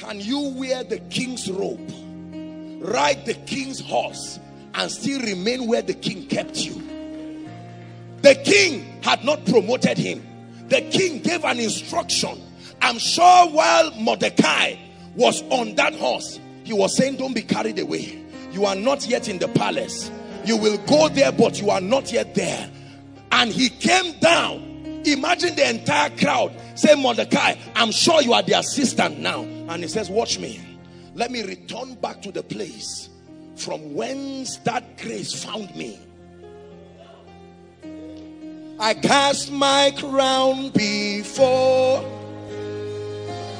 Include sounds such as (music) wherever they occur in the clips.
Can you wear the king's robe, ride the king's horse, and still remain where the king kept you? The king had not promoted him. The king gave an instruction. I'm sure while Mordecai was on that horse, he was saying, Don't be carried away. You are not yet in the palace. You will go there, but you are not yet there. And he came down Imagine the entire crowd say, Mordecai, I'm sure you are the assistant now. And he says, watch me. Let me return back to the place from whence that grace found me. I cast my crown before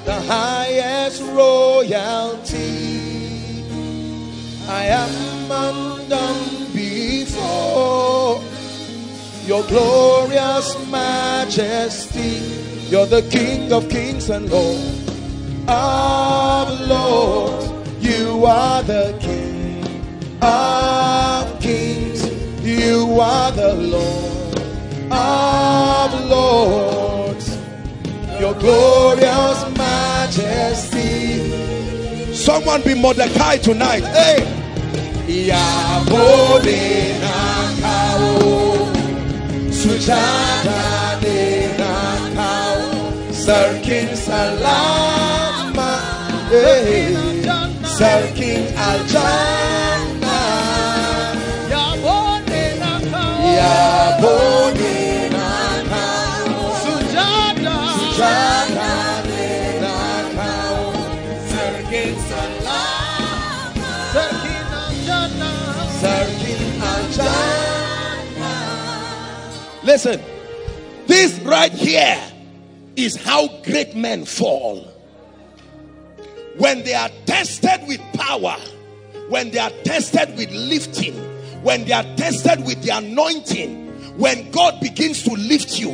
the highest royalty. I am undone before your glorious majesty. You're the King of kings and Lord of lords. You are the King of kings. You are the Lord of lords. Your glorious majesty. Someone be Mordecai tonight. Hey. Nakau sarkin salama eh sarkin aljana ya bone nakau ya bone nakau sujada. Sujada nakau sarkin salama. Sarkin aljana sarkin aljana Listen, this right here is how great men fall. When they are tested with power, when they are tested with lifting, when they are tested with the anointing, when God begins to lift you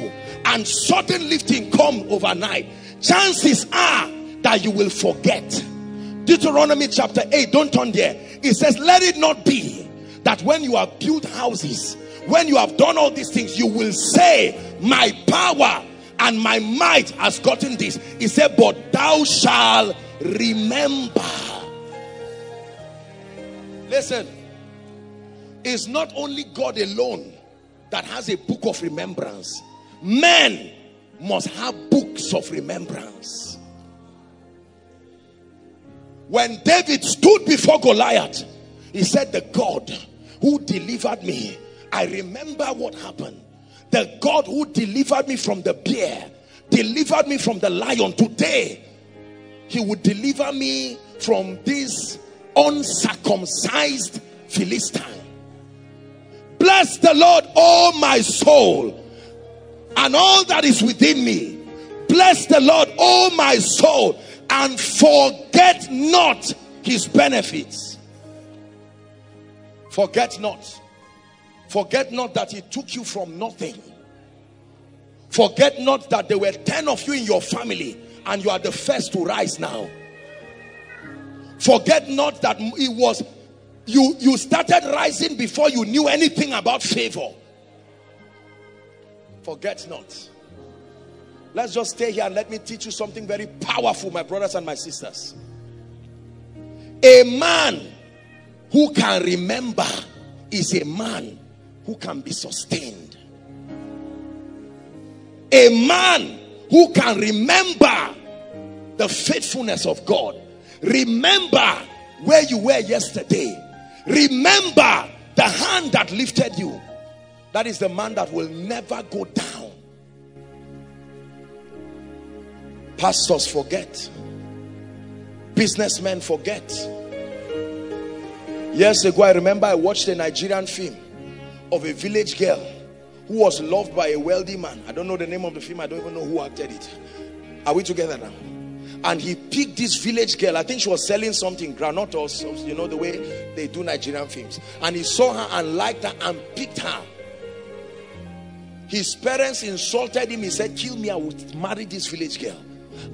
and sudden lifting come overnight, chances are that you will forget. Deuteronomy chapter 8, don't turn there. It says, Let it not be that when you have built houses, when you have done all these things, you will say, My power and my might has gotten this. He said, But thou shalt remember. Listen, it's not only God alone that has a book of remembrance, men must have books of remembrance. When David stood before Goliath, he said, The God who delivered me I remember what happened. The God who delivered me from the bear, delivered me from the lion, today, he would deliver me from this uncircumcised Philistine. Bless the Lord, oh my soul, and all that is within me. Bless the Lord, oh my soul, and forget not his benefits. Forget not. Forget not that he took you from nothing. Forget not that there were 10 of you in your family and you are the first to rise now. Forget not that it was you you started rising before you knew anything about favor. Forget not. Let's just stay here and let me teach you something very powerful, my brothers and my sisters. A man who can remember is a man who can be sustained. A man who can remember the faithfulness of God. Remember where you were yesterday. Remember the hand that lifted you that is the man that will never go down pastors forget businessmen forget years ago i remember i watched a nigerian film of a village girl who was loved by a wealthy man. I don't know the name of the film i don't even know who acted it. Are we together now? And he picked this village girl. I think she was selling something granite or you know the way they do nigerian films. And he saw her and liked her and picked her. His parents insulted him. He said kill me i would marry this village girl.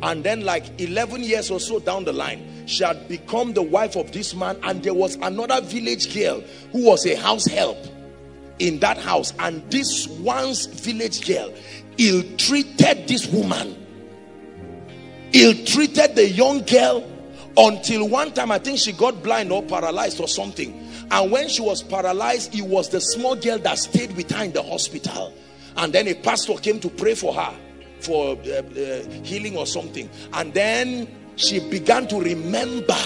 And then like 11 years or so down the line she had become the wife of this man. And there was another village girl who was a house help in that house and this once village girl ill-treated this woman. Ill-treated the young girl until one time I think she got blind or paralyzed or something. And when she was paralyzed it was the small girl that stayed with her in the hospital. And then a pastor came to pray for her for uh, uh, healing or something. And then she began to remember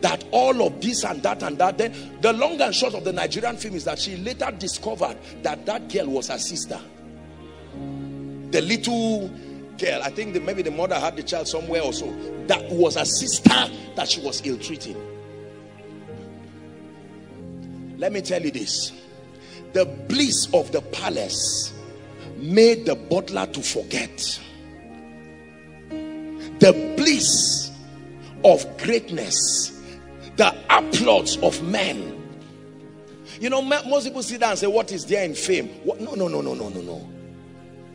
that all of this and that and that then the long and short of the Nigerian film is that she later discovered that that girl was her sister. The little girl I think that maybe the mother had the child somewhere or so that was a sister that she was ill-treating. Let me tell you this. The bliss of the palace made the butler to forget. The bliss of greatness the applause of men. You know most people sit down and say what is there in fame? What? no no no no no no no.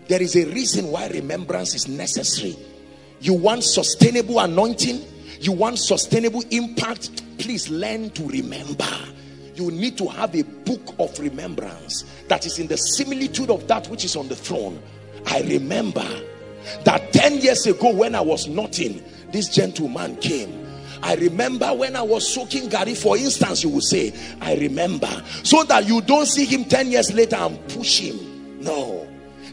There is a reason why remembrance is necessary. You want sustainable anointing? You want sustainable impact? Please learn to remember. You need to have a book of remembrance that is in the similitude of that which is on the throne. I remember that 10 years ago when i was nothing this gentleman came I remember when I was soaking garri, for instance, you will say, I remember. So that you don't see him 10 years later and push him. No.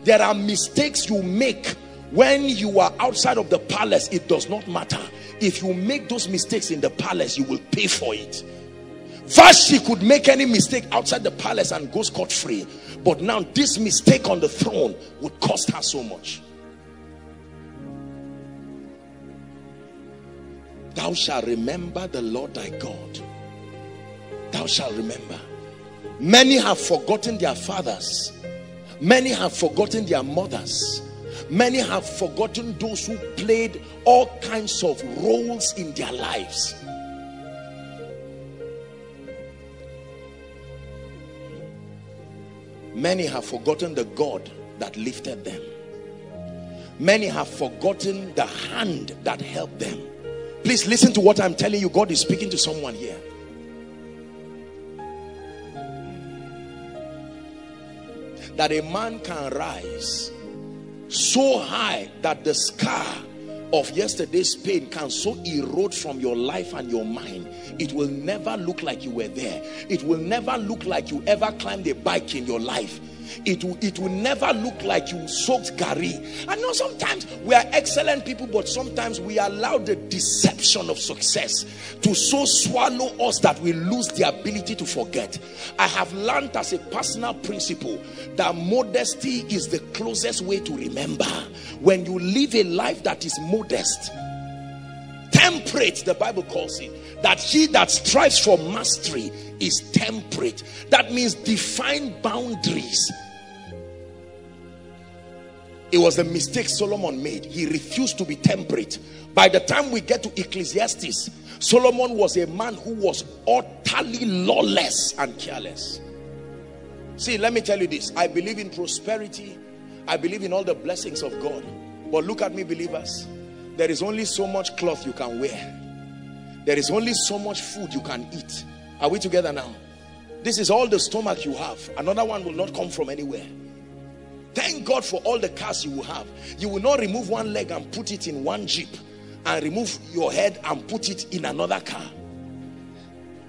There are mistakes you make when you are outside of the palace. It does not matter. If you make those mistakes in the palace, you will pay for it. She could make any mistake outside the palace and go scot-free. But now this mistake on the throne would cost her so much. Thou shalt remember the Lord thy God. Thou shalt remember. Many have forgotten their fathers. Many have forgotten their mothers. Many have forgotten those who played all kinds of roles in their lives. Many have forgotten the God that lifted them. Many have forgotten the hand that helped them. Please listen to what I'm telling you. God is speaking to someone here. That a man can rise so high that the scar of yesterday's pain can so erode from your life and your mind it will never look like you were there it will never look like you ever climbed a bike in your life it will, it will never look like you soaked garri. I know sometimes we are excellent people, but sometimes we allow the deception of success to so swallow us that we lose the ability to forget. I have learned as a personal principle that modesty is the closest way to remember. When you live a life that is modest, temperate, the Bible calls it, that he that strives for mastery is temperate. That means define boundaries. It was a mistake Solomon made. He refused to be temperate. By the time we get to Ecclesiastes, Solomon was a man who was utterly lawless and careless. See, let me tell you this. I believe in prosperity. I believe in all the blessings of God. But look at me, believers. There is only so much cloth you can wear. There is only so much food you can eat. Are we together now? This is all the stomach you have. Another one will not come from anywhere. Thank God for all the cars you will have. You will not remove one leg and put it in one jeep and remove your head and put it in another car.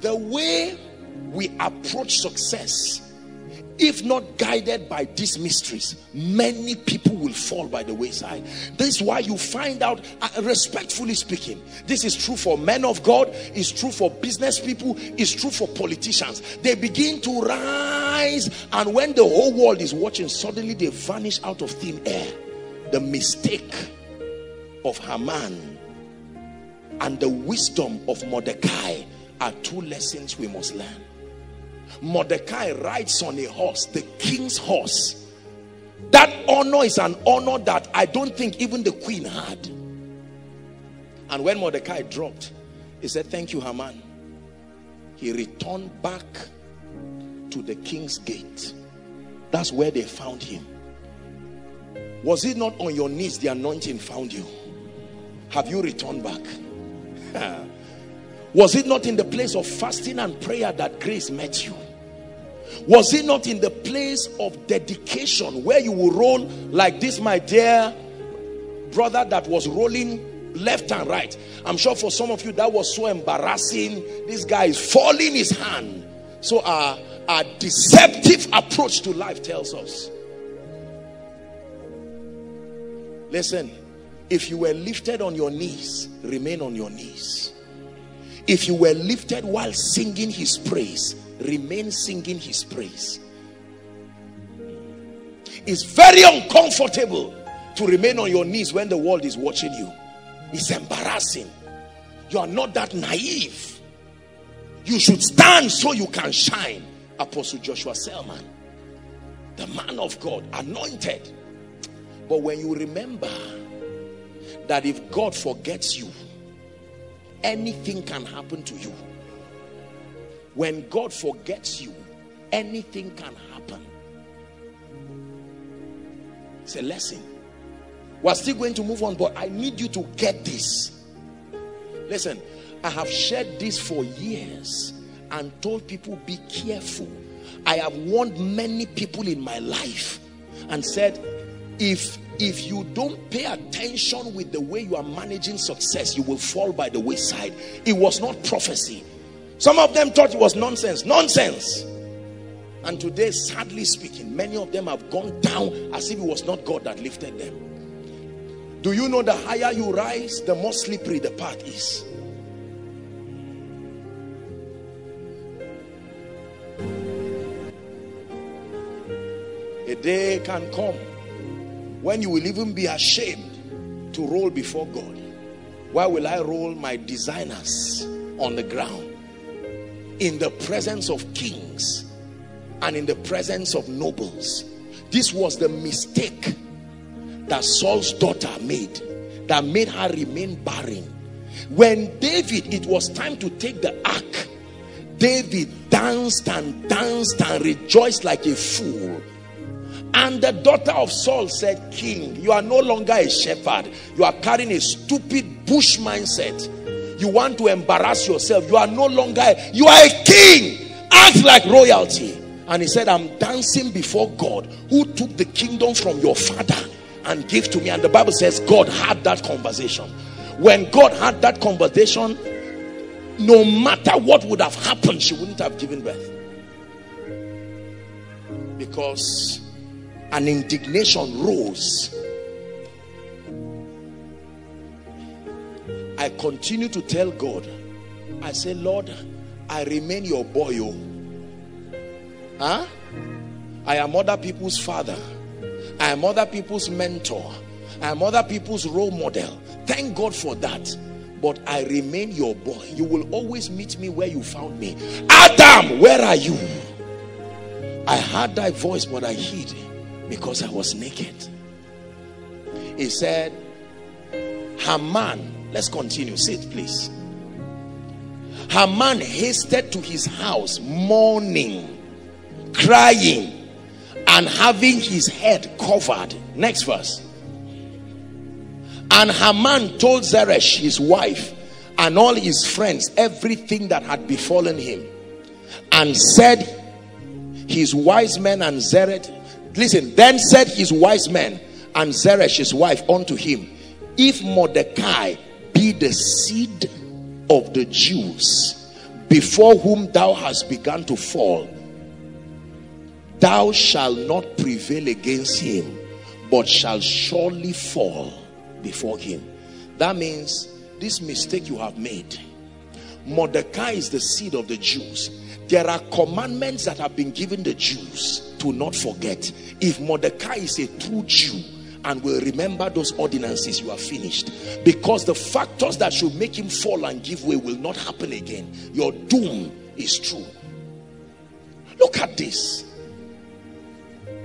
The way we approach success if not guided by these mysteries, many people will fall by the wayside. This is why you find out, uh, respectfully speaking, this is true for men of God, it's true for business people, it's true for politicians. They begin to rise, and when the whole world is watching, suddenly they vanish out of thin air. The mistake of Haman and the wisdom of Mordecai are two lessons we must learn. Mordecai rides on a horse, the king's horse. That honor is an honor that I don't think even the queen had. And when Mordecai dropped, he said, Thank you, Haman. He returned back to the king's gate. That's where they found him. Was it not on your knees the anointing found you? Have you returned back? (laughs) Was it not in the place of fasting and prayer that grace met you? Was it not in the place of dedication where you will roll like this, my dear brother, that was rolling left and right? I'm sure for some of you that was so embarrassing. This guy is falling his hand. So, our, our deceptive approach to life tells us. Listen, if you were lifted on your knees, remain on your knees. If you were lifted while singing his praise, remain singing his praise. It's very uncomfortable to remain on your knees when the world is watching you. It's embarrassing. You are not that naive. You should stand so you can shine. Apostle Joshua Selman, the man of God, anointed. But when you remember that if God forgets you, anything can happen to you. When God forgets you, anything can happen. It's a lesson. We're still going to move on, but I need you to get this. Listen, I have shared this for years and told people be careful. I have warned many people in my life and said, if if you don't pay attention with the way you are managing success, you will fall by the wayside. It was not prophecy. Some of them thought it was nonsense. Nonsense. And today, sadly speaking, many of them have gone down as if it was not God that lifted them. Do you know the higher you rise, the more slippery the path is? A day can come when you will even be ashamed to roll before God. Why will I roll my designers on the ground in the presence of kings and in the presence of nobles? This was the mistake that Saul's daughter made that made her remain barren. When David, it was time to take the ark, David danced and danced and rejoiced like a fool and the daughter of Saul said, King, you are no longer a shepherd. You are carrying a stupid bush mindset. You want to embarrass yourself. You are no longer, you are a king. Act like royalty. And he said, I'm dancing before God who took the kingdom from your father and gave to me. And the Bible says God had that conversation. When God had that conversation, no matter what would have happened, she wouldn't have given birth. Because an indignation rose. I continue to tell God, I say, Lord, I remain your boy. Oh. Huh? I am other people's father. I am other people's mentor. I am other people's role model. Thank God for that. But I remain your boy. You will always meet me where you found me. Adam, where are you? I heard thy voice, but I hid because I was naked. He said, Haman, let's continue. Sit, please. Haman hasted to his house, mourning, crying, and having his head covered. Next verse. And Haman told Zeresh, his wife, and all his friends everything that had befallen him, and said, His wise men and Zeresh Listen, then said his wise men and Zeresh his wife unto him, If Mordecai be the seed of the Jews, before whom thou hast begun to fall, thou shalt not prevail against him, but shall surely fall before him. That means this mistake you have made. Mordecai is the seed of the Jews. There are commandments that have been given the Jews to not forget. If Mordecai is a true Jew, and will remember those ordinances you are finished because the factors that should make him fall and give way will not happen again your doom is true look at this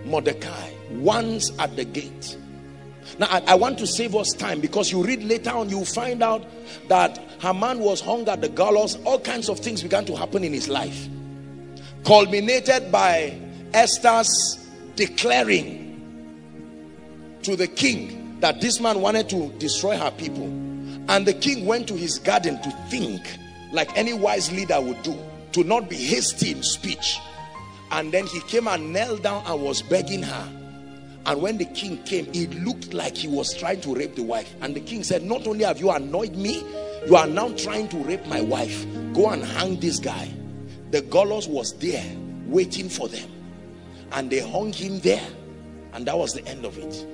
Mordecai once at the gate. Now, I, I, want to save us time because you read later on, you find out that Haman was hung at the gallows. All kinds of things began to happen in his life. Culminated by Esther's declaring to the king that this man wanted to destroy her people. And the king went to his garden to think like any wise leader would do, to not be hasty in speech. And then he came and knelt down and was begging her. And when the king came it looked like he was trying to rape the wife. And the king said not only have you annoyed me you are now trying to rape my wife. Go and hang this guy the gallows was there waiting for them and they hung him there and that was the end of it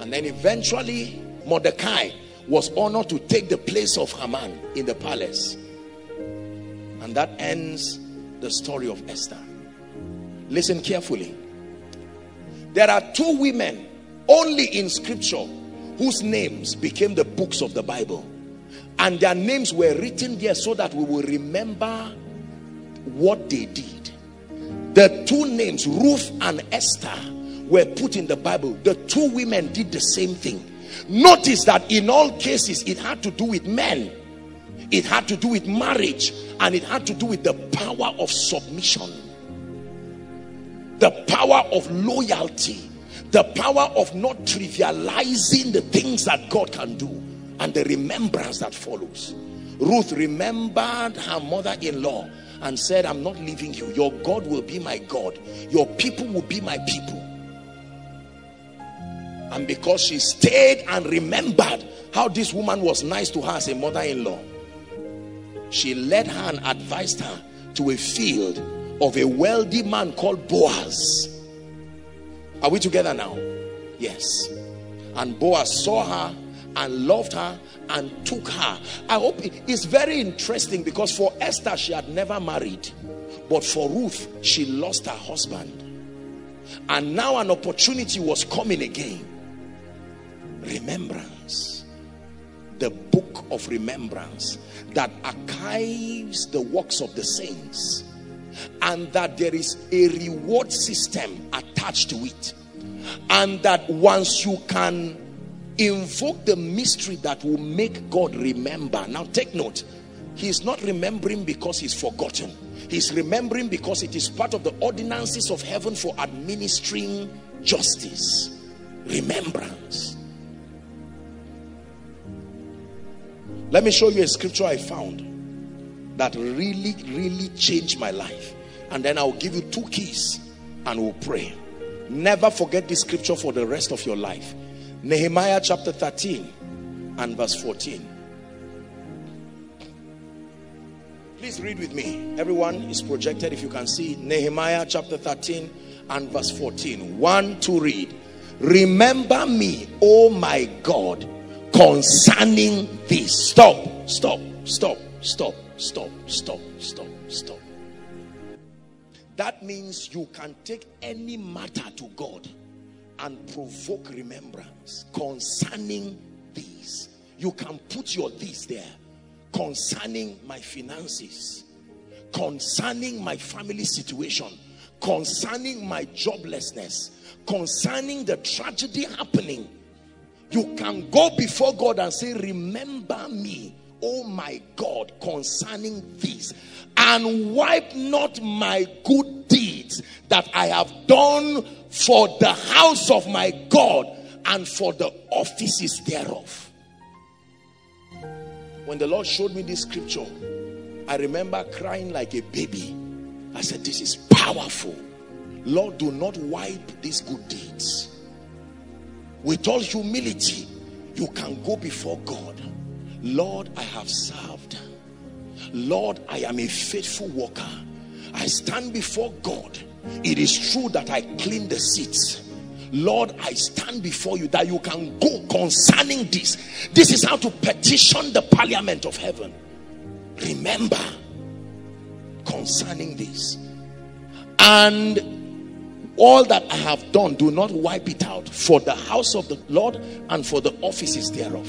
and then eventually Mordecai was honored to take the place of Haman in the palace and that ends the story of Esther. Listen carefully. There are two women only in scripture whose names became the books of the Bible. And their names were written there so that we will remember what they did. The two names, Ruth and Esther, were put in the Bible. The two women did the same thing. Notice that in all cases, it had to do with men it had to do with marriage and it had to do with the power of submission the power of loyalty the power of not trivializing the things that God can do and the remembrance that follows Ruth remembered her mother-in-law and said I'm not leaving you your God will be my God your people will be my people and because she stayed and remembered how this woman was nice to her as a mother-in-law she led her and advised her to a field of a wealthy man called Boaz. Are we together now? Yes. And Boaz saw her and loved her and took her. I hope it's very interesting because for Esther, she had never married. But for Ruth, she lost her husband. And now an opportunity was coming again. Remembrance. The book of remembrance that archives the works of the saints and that there is a reward system attached to it and that once you can invoke the mystery that will make God remember now take note he's not remembering because he's forgotten he's remembering because it is part of the ordinances of heaven for administering justice remembrance Let me show you a scripture I found that really, really changed my life. And then I'll give you two keys and we'll pray. Never forget this scripture for the rest of your life. Nehemiah chapter 13 and verse 14. Please read with me. Everyone is projected if you can see. Nehemiah chapter 13 and verse 14. One to read. Remember me, oh my God, concerning this. Stop, stop, stop, stop, stop, stop, stop, stop. That means you can take any matter to God and provoke remembrance concerning these. You can put your this there. Concerning my finances, concerning my family situation, concerning my joblessness, concerning the tragedy happening. You can go before God and say, Remember me, oh my God, concerning this, and wipe not my good deeds that I have done for the house of my God and for the offices thereof. When the Lord showed me this scripture, I remember crying like a baby. I said, This is powerful. Lord, do not wipe these good deeds with all humility you can go before God Lord I have served Lord I am a faithful worker I stand before God. It is true that I clean the seats. Lord, I stand before you that you can go concerning this. This is how to petition the parliament of heaven. Remember concerning this. And all that I have done, do not wipe it out for the house of the Lord and for the offices thereof.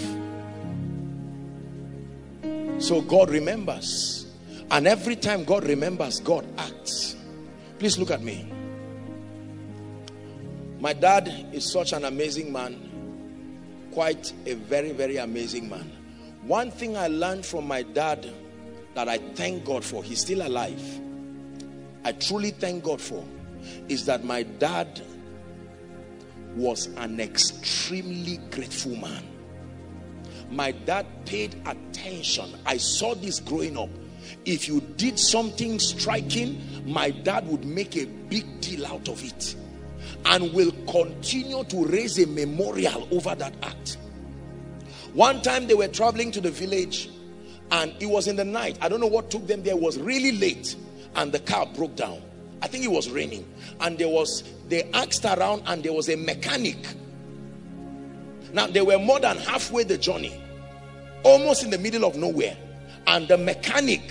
So God remembers. And every time God remembers, God acts. Please look at me. My dad is such an amazing man. Quite a very, very amazing man. One thing I learned from my dad that I thank God for, he's still alive. I truly thank God for, is that my dad was an extremely grateful man. My dad paid attention. I saw this growing up. If you did something striking, my dad would make a big deal out of it and will continue to raise a memorial over that act. One time they were traveling to the village and it was in the night. I don't know what took them there. It was really late and the car broke down. I think it was raining and there was, they asked around and there was a mechanic. Now they were more than halfway the journey, almost in the middle of nowhere. And the mechanic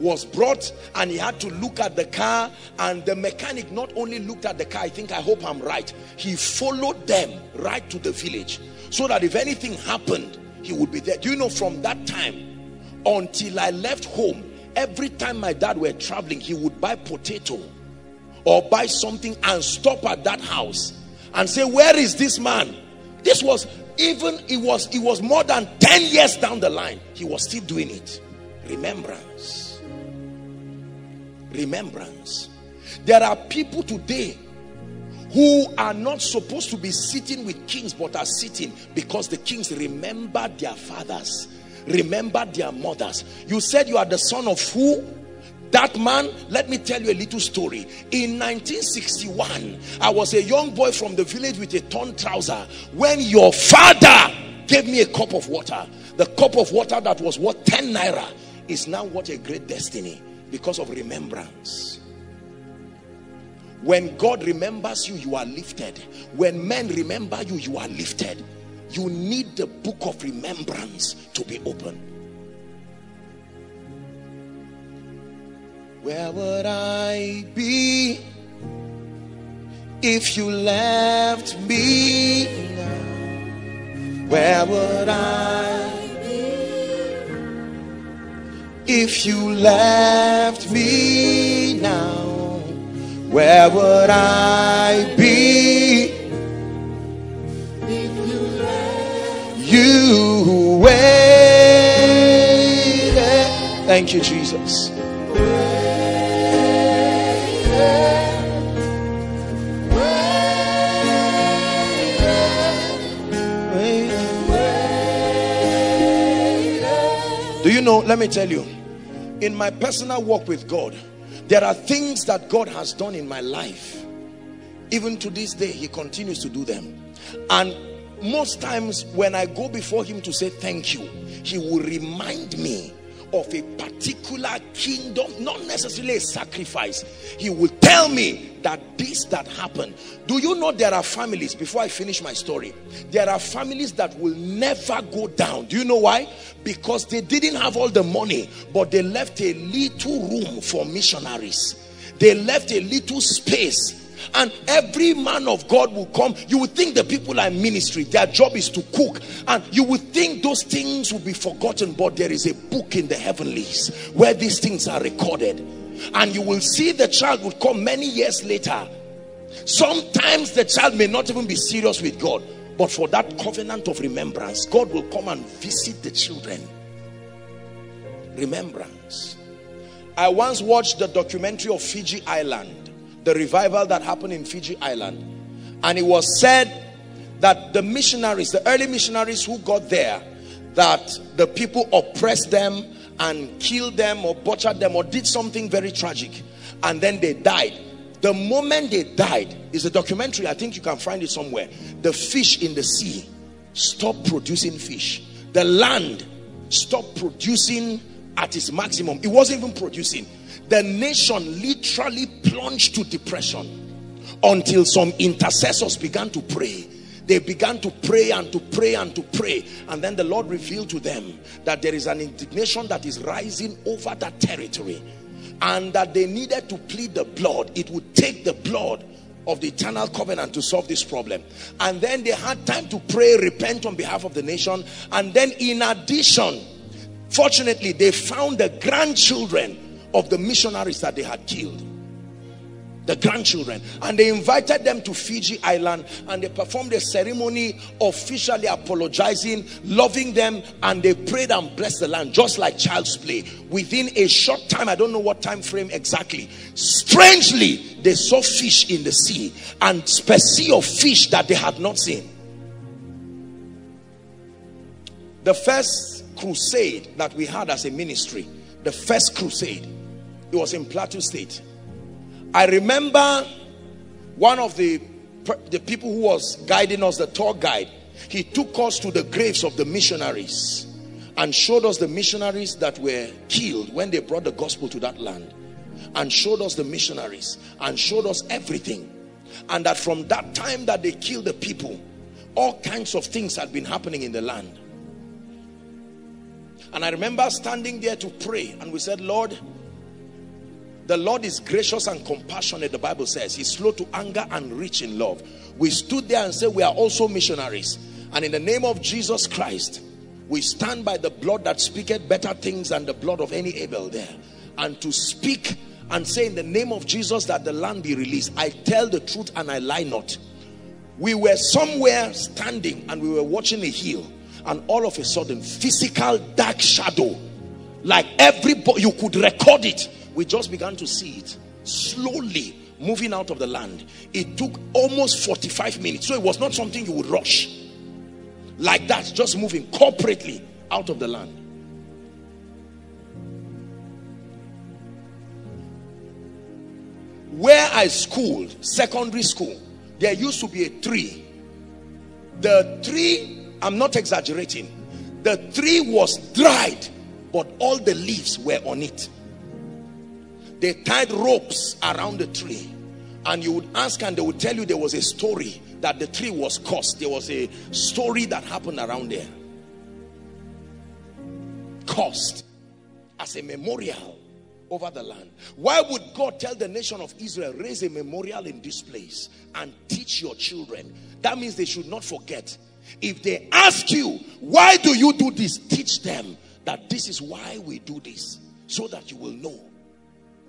was brought and he had to look at the car and the mechanic not only looked at the car I think I hope I'm right he followed them right to the village so that if anything happened he would be there. Do you know from that time until I left home every time my dad were traveling he would buy potato or buy something and stop at that house and say where is this man? This was even it was it was more than 10 years down the line he was still doing it. Remembrance remembrance. There are people today who are not supposed to be sitting with kings but are sitting because the kings remember their fathers remember their mothers. You said you are the son of who? That man let me tell you a little story. In 1961 i was a young boy from the village with a torn trouser. When your father gave me a cup of water the cup of water that was worth 10 naira is now what a great destiny because of remembrance. When God remembers you you are lifted. When men remember you you are lifted. You need the book of remembrance to be open. Where would I be if you left me now? Where would I if you left me now, where would I be? If you left you waited. Thank you, Jesus. Do you know? Let me tell you in my personal walk with God, there are things that God has done in my life. Even to this day, he continues to do them. And most times when I go before him to say thank you, he will remind me of a particular kingdom, not necessarily a sacrifice. He will tell me that this that happened. Do you know there are families, before I finish my story, there are families that will never go down. Do you know why? Because they didn't have all the money, but they left a little room for missionaries. They left a little space and every man of God will come. You would think the people are in ministry. Their job is to cook. And you would think those things will be forgotten but there is a book in the heavenlies where these things are recorded. And you will see the child will come many years later. Sometimes the child may not even be serious with God but for that covenant of remembrance God will come and visit the children. Remembrance. I once watched the documentary of Fiji Island the revival that happened in Fiji Island. And it was said that the missionaries, the early missionaries who got there, that the people oppressed them and killed them or butchered them or did something very tragic. And then they died. The moment they died, is a documentary, I think you can find it somewhere. The fish in the sea stopped producing fish. The land stopped producing at its maximum. It wasn't even producing the nation literally plunged to depression until some intercessors began to pray. They began to pray and to pray and to pray. And then the lord revealed to them that there is an indignation that is rising over that territory and that they needed to plead the blood. It would take the blood of the eternal covenant to solve this problem. And then they had time to pray repent on behalf of the nation. And then in addition fortunately they found the grandchildren of the missionaries that they had killed. The grandchildren. And they invited them to Fiji Island and they performed a ceremony officially apologizing loving them and they prayed and blessed the land just like child's play. Within a short time I don't know what time frame exactly strangely they saw fish in the sea and species of fish that they had not seen. The first crusade that we had as a ministry the first crusade it was in Plateau State. I remember one of the, the people who was guiding us, the tour guide, he took us to the graves of the missionaries and showed us the missionaries that were killed when they brought the gospel to that land and showed us the missionaries and showed us everything. And that from that time that they killed the people all kinds of things had been happening in the land. And I remember standing there to pray and we said Lord the Lord is gracious and compassionate, the Bible says. He's slow to anger and rich in love. We stood there and said, we are also missionaries. And in the name of Jesus Christ, we stand by the blood that speaketh better things than the blood of any Abel there. And to speak and say in the name of Jesus that the land be released. I tell the truth and I lie not. We were somewhere standing and we were watching a hill and all of a sudden physical dark shadow like everybody you could record it we just began to see it slowly moving out of the land. It took almost 45 minutes. So it was not something you would rush like that just moving corporately out of the land. Where I schooled secondary school there used to be a tree. The tree I'm not exaggerating the tree was dried but all the leaves were on it they tied ropes around the tree. And you would ask and they would tell you there was a story that the tree was cursed. There was a story that happened around there. Cursed as a memorial over the land. Why would God tell the nation of Israel raise a memorial in this place and teach your children that means they should not forget. If they ask you why do you do this? Teach them that this is why we do this so that you will know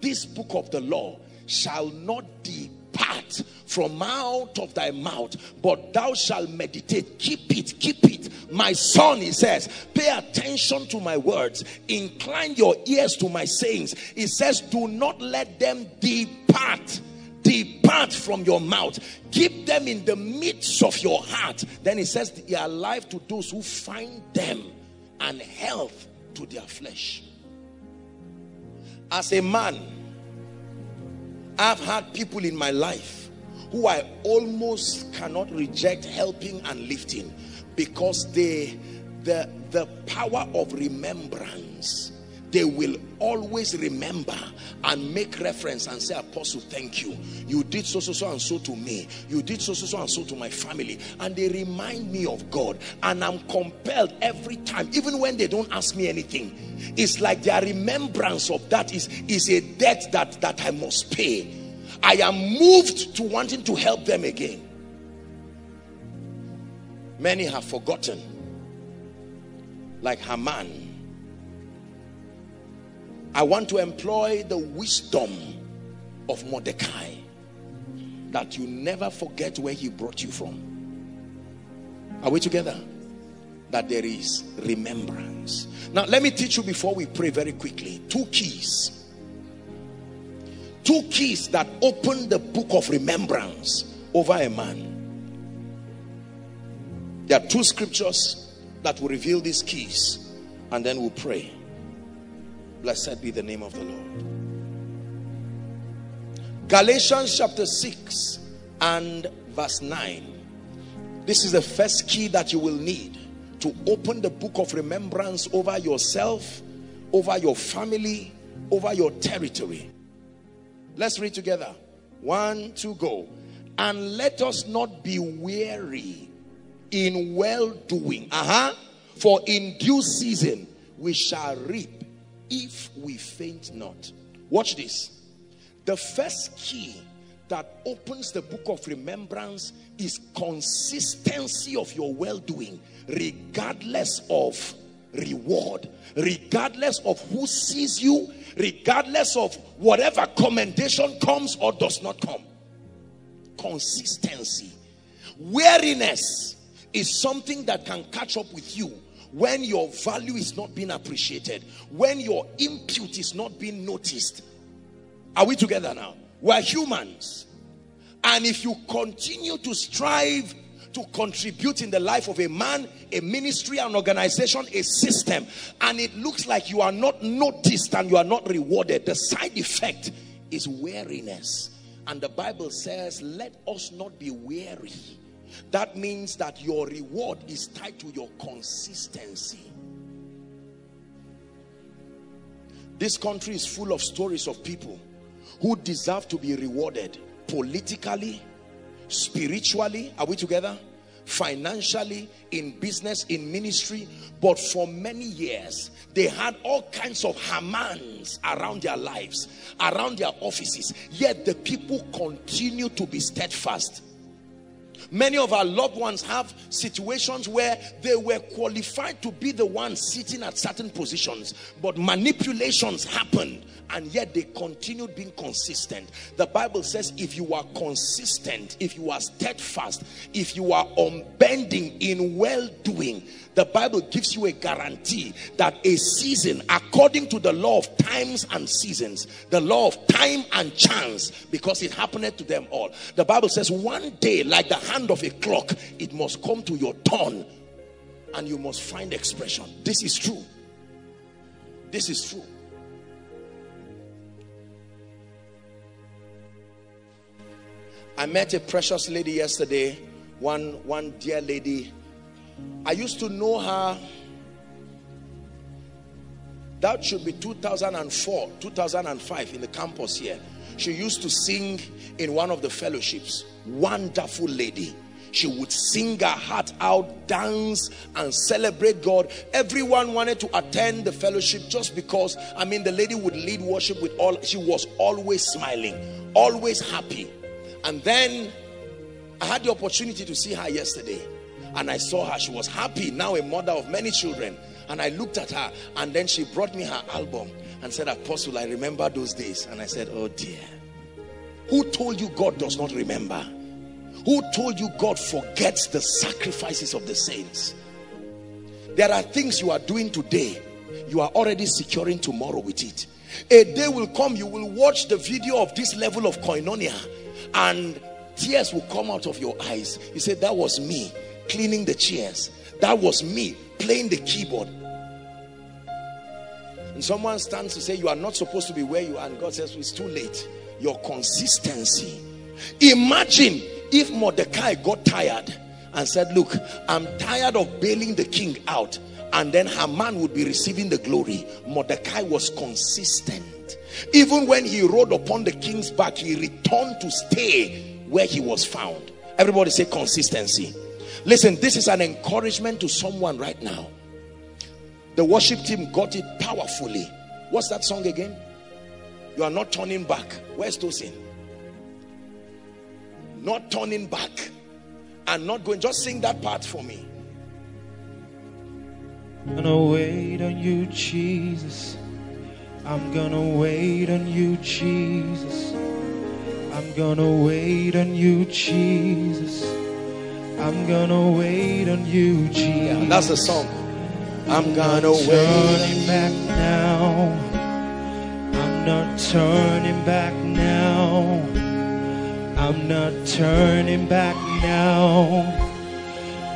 this book of the law shall not depart from out of thy mouth but thou shalt meditate. Keep it keep it. My son he says pay attention to my words. Incline your ears to my sayings. He says do not let them depart depart from your mouth. Keep them in the midst of your heart. Then he says they are life to those who find them and health to their flesh as a man I've had people in my life who I almost cannot reject helping and lifting because they the the power of remembrance they will always remember and make reference and say apostle thank you. You did so so so and so to me. You did so so so and so to my family. And they remind me of god. And i'm compelled every time even when they don't ask me anything. It's like their remembrance of that is is a debt that that i must pay. I am moved to wanting to help them again. Many have forgotten like haman I want to employ the wisdom of Mordecai that you never forget where he brought you from. Are we together? That there is remembrance. Now, let me teach you before we pray very quickly two keys. Two keys that open the book of remembrance over a man. There are two scriptures that will reveal these keys, and then we'll pray. Blessed be the name of the Lord. Galatians chapter 6 and verse 9. This is the first key that you will need to open the book of remembrance over yourself, over your family, over your territory. Let's read together. One, two, go. And let us not be weary in well doing. Uh huh. For in due season we shall reap if we faint not. Watch this. The first key that opens the book of remembrance is consistency of your well doing, regardless of reward, regardless of who sees you, regardless of whatever commendation comes or does not come. Consistency. Weariness is something that can catch up with you when your value is not being appreciated, when your input is not being noticed. Are we together now? We're humans. And if you continue to strive to contribute in the life of a man, a ministry, an organization, a system, and it looks like you are not noticed and you are not rewarded, the side effect is weariness. And the Bible says, Let us not be weary. That means that your reward is tied to your consistency. This country is full of stories of people who deserve to be rewarded politically, spiritually. Are we together? Financially, in business, in ministry. But for many years, they had all kinds of Hamans around their lives, around their offices. Yet the people continue to be steadfast Many of our loved ones have situations where they were qualified to be the ones sitting at certain positions, but manipulations happened and yet they continued being consistent. The Bible says if you are consistent, if you are steadfast, if you are unbending in well doing, the Bible gives you a guarantee that a season, according to the law of times and seasons, the law of time and chance, because it happened to them all. The Bible says one day, like the hand of a clock, it must come to your turn and you must find expression. This is true. This is true. I met a precious lady yesterday, one, one dear lady. I used to know her. That should be 2004, 2005 in the campus here. She used to sing in one of the fellowships. Wonderful lady. She would sing her heart out, dance, and celebrate God. Everyone wanted to attend the fellowship just because, I mean, the lady would lead worship with all, she was always smiling, always happy. And then I had the opportunity to see her yesterday. And I saw her. She was happy, now a mother of many children. And I looked at her and then she brought me her album and said, Apostle, I remember those days. And I said, Oh dear. Who told you God does not remember? Who told you God forgets the sacrifices of the saints? There are things you are doing today. You are already securing tomorrow with it. A day will come, you will watch the video of this level of koinonia and tears will come out of your eyes. You say, That was me cleaning the chairs, that was me playing the keyboard. And someone stands to say, You are not supposed to be where you are, and God says, It's too late. Your consistency. Imagine if Mordecai got tired and said, Look, I'm tired of bailing the king out, and then Haman would be receiving the glory. Mordecai was consistent. Even when he rode upon the king's back, he returned to stay where he was found. Everybody say consistency. Listen, this is an encouragement to someone right now. The worship team got it powerfully. What's that song again? You are not turning back. Where's Tosin? Not turning back and not going. Just sing that part for me. I'm gonna wait on you, Jesus. I'm gonna wait on you, Jesus. I'm gonna wait on you, Jesus. I'm gonna wait on you, Jesus. Yeah, that's the song. I'm gonna wait. Turning back now. I'm not turning back now. I'm not turning back now.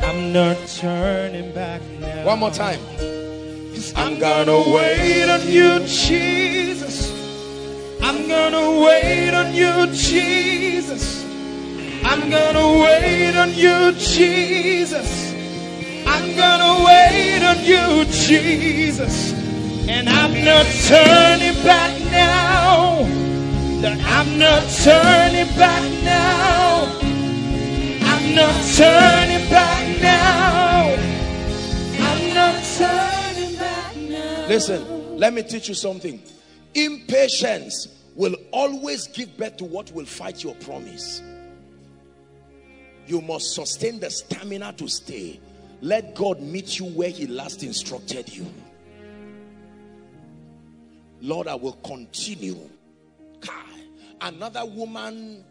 I'm not turning back now. One more time. I'm gonna wait on you, Jesus. I'm gonna wait on you, Jesus. I'm gonna wait on you, Jesus. I'm gonna wait on you, Jesus. And I'm not turning back now. I'm not turning back now. I'm not turning back now. I'm not turning back now. Listen, let me teach you something. Impatience will always give birth to what will fight your promise. You must sustain the stamina to stay. Let God meet you where he last instructed you. Lord, I will continue. Another woman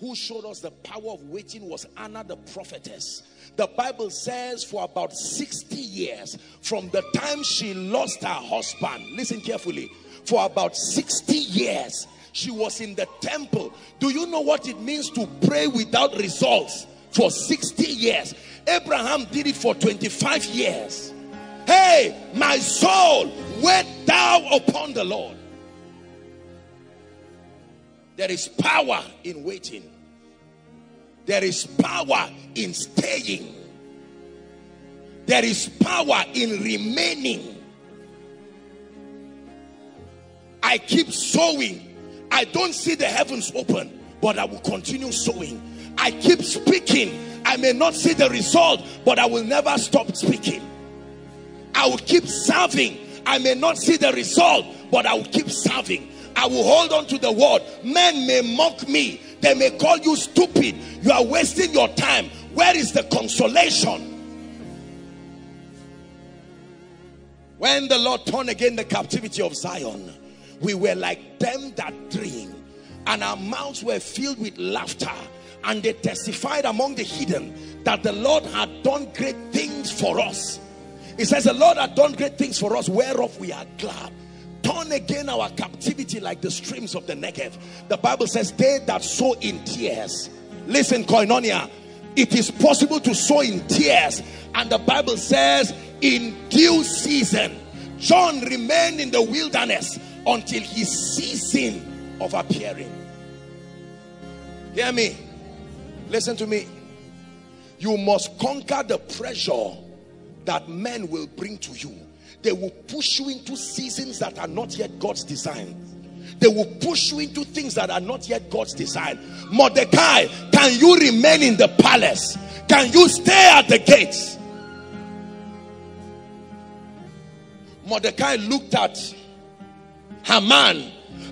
who showed us the power of waiting was Anna the prophetess. The Bible says for about 60 years from the time she lost her husband, listen carefully, for about 60 years she was in the temple. Do you know what it means to pray without results for 60 years? Abraham did it for 25 years. Hey, my soul, wait thou upon the Lord. There is power in waiting. There is power in staying. There is power in remaining. I keep sowing. I don't see the heavens open, but I will continue sowing. I keep speaking. I may not see the result, but I will never stop speaking. I will keep serving. I may not see the result, but I will keep serving. I will hold on to the word. Men may mock me, they may call you stupid. You are wasting your time. Where is the consolation? When the Lord turned again the captivity of Zion, we were like them that dream, and our mouths were filled with laughter. And they testified among the hidden that the Lord had done great things for us. It says, The Lord had done great things for us, whereof we are glad turn again our captivity like the streams of the Negev. The Bible says, They that sow in tears. Listen, Koinonia, it is possible to sow in tears. And the Bible says, In due season, John remained in the wilderness until his season of appearing. Hear me. Listen to me. You must conquer the pressure that men will bring to you they will push you into seasons that are not yet God's design. They will push you into things that are not yet God's design. Mordecai, can you remain in the palace? Can you stay at the gates? Mordecai looked at Haman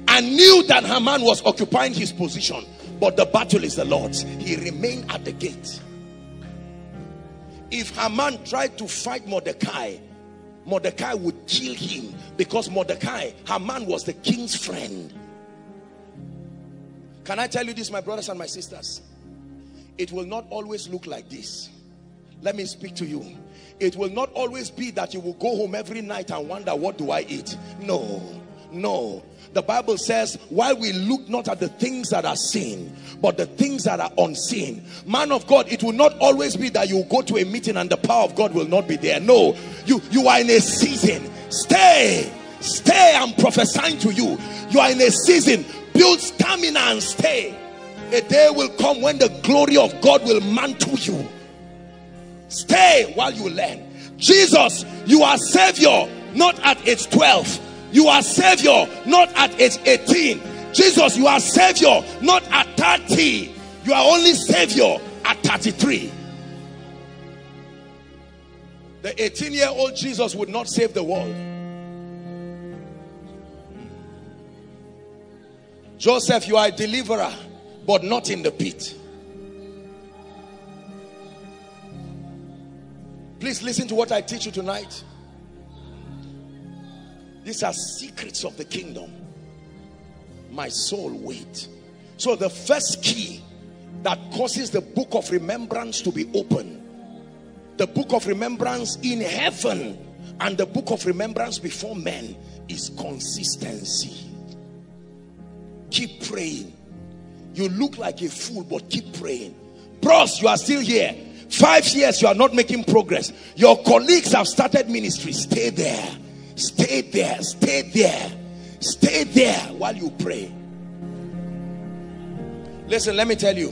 and knew that Haman was occupying his position. But the battle is the Lord's. He remained at the gate. If Haman tried to fight Mordecai, Mordecai would kill him because Mordecai, Haman was the king's friend. Can I tell you this, my brothers and my sisters? It will not always look like this. Let me speak to you. It will not always be that you will go home every night and wonder, what do I eat? No, no. The Bible says, while we look not at the things that are seen, but the things that are unseen. Man of God, it will not always be that you go to a meeting and the power of God will not be there. No, you, you are in a season. Stay, stay. I'm prophesying to you. You are in a season. Build stamina and stay. A day will come when the glory of God will mantle you. Stay while you learn. Jesus, you are Savior, not at age 12 you are Savior, not at age 18. Jesus, you are Savior, not at 30. You are only Savior at 33. The 18 year old Jesus would not save the world. Joseph, you are a deliverer, but not in the pit. Please listen to what I teach you tonight. These are secrets of the kingdom. My soul wait. So the first key that causes the book of remembrance to be open. The book of remembrance in heaven and the book of remembrance before men is consistency. Keep praying. You look like a fool, but keep praying. Bros, you are still here. Five years, you are not making progress. Your colleagues have started ministry. Stay there Stay there, stay there, stay there while you pray. Listen, let me tell you.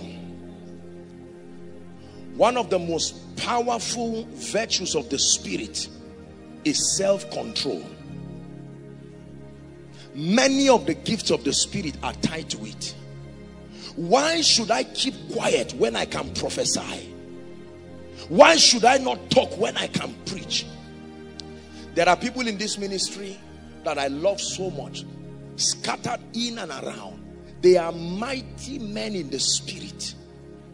One of the most powerful virtues of the spirit is self-control. many of the gifts of the spirit are tied to it why should i keep quiet when i can prophesy why should i not talk when i can preach there are people in this ministry that i love so much scattered in and around. They are mighty men in the spirit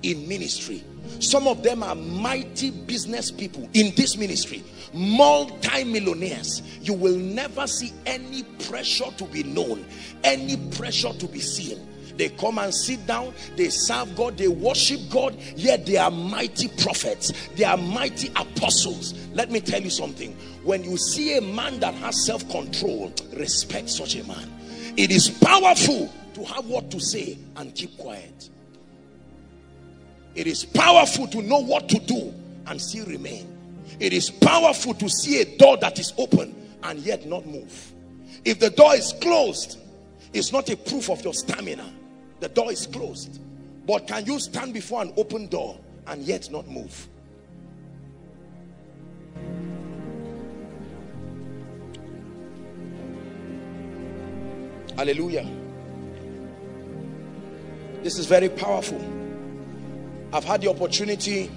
in ministry. Some of them are mighty business people in this ministry. Multi-millionaires. You will never see any pressure to be known any pressure to be seen they come and sit down they serve god they worship god yet they are mighty prophets they are mighty apostles. Let me tell you something. When you see a man that has self-control respect such a man. It is powerful to have what to say and keep quiet. It is powerful to know what to do and still remain. It is powerful to see a door that is open and yet not move. If the door is closed it's not a proof of your stamina the door is closed. But can you stand before an open door and yet not move? Hallelujah. This is very powerful. I've had the opportunity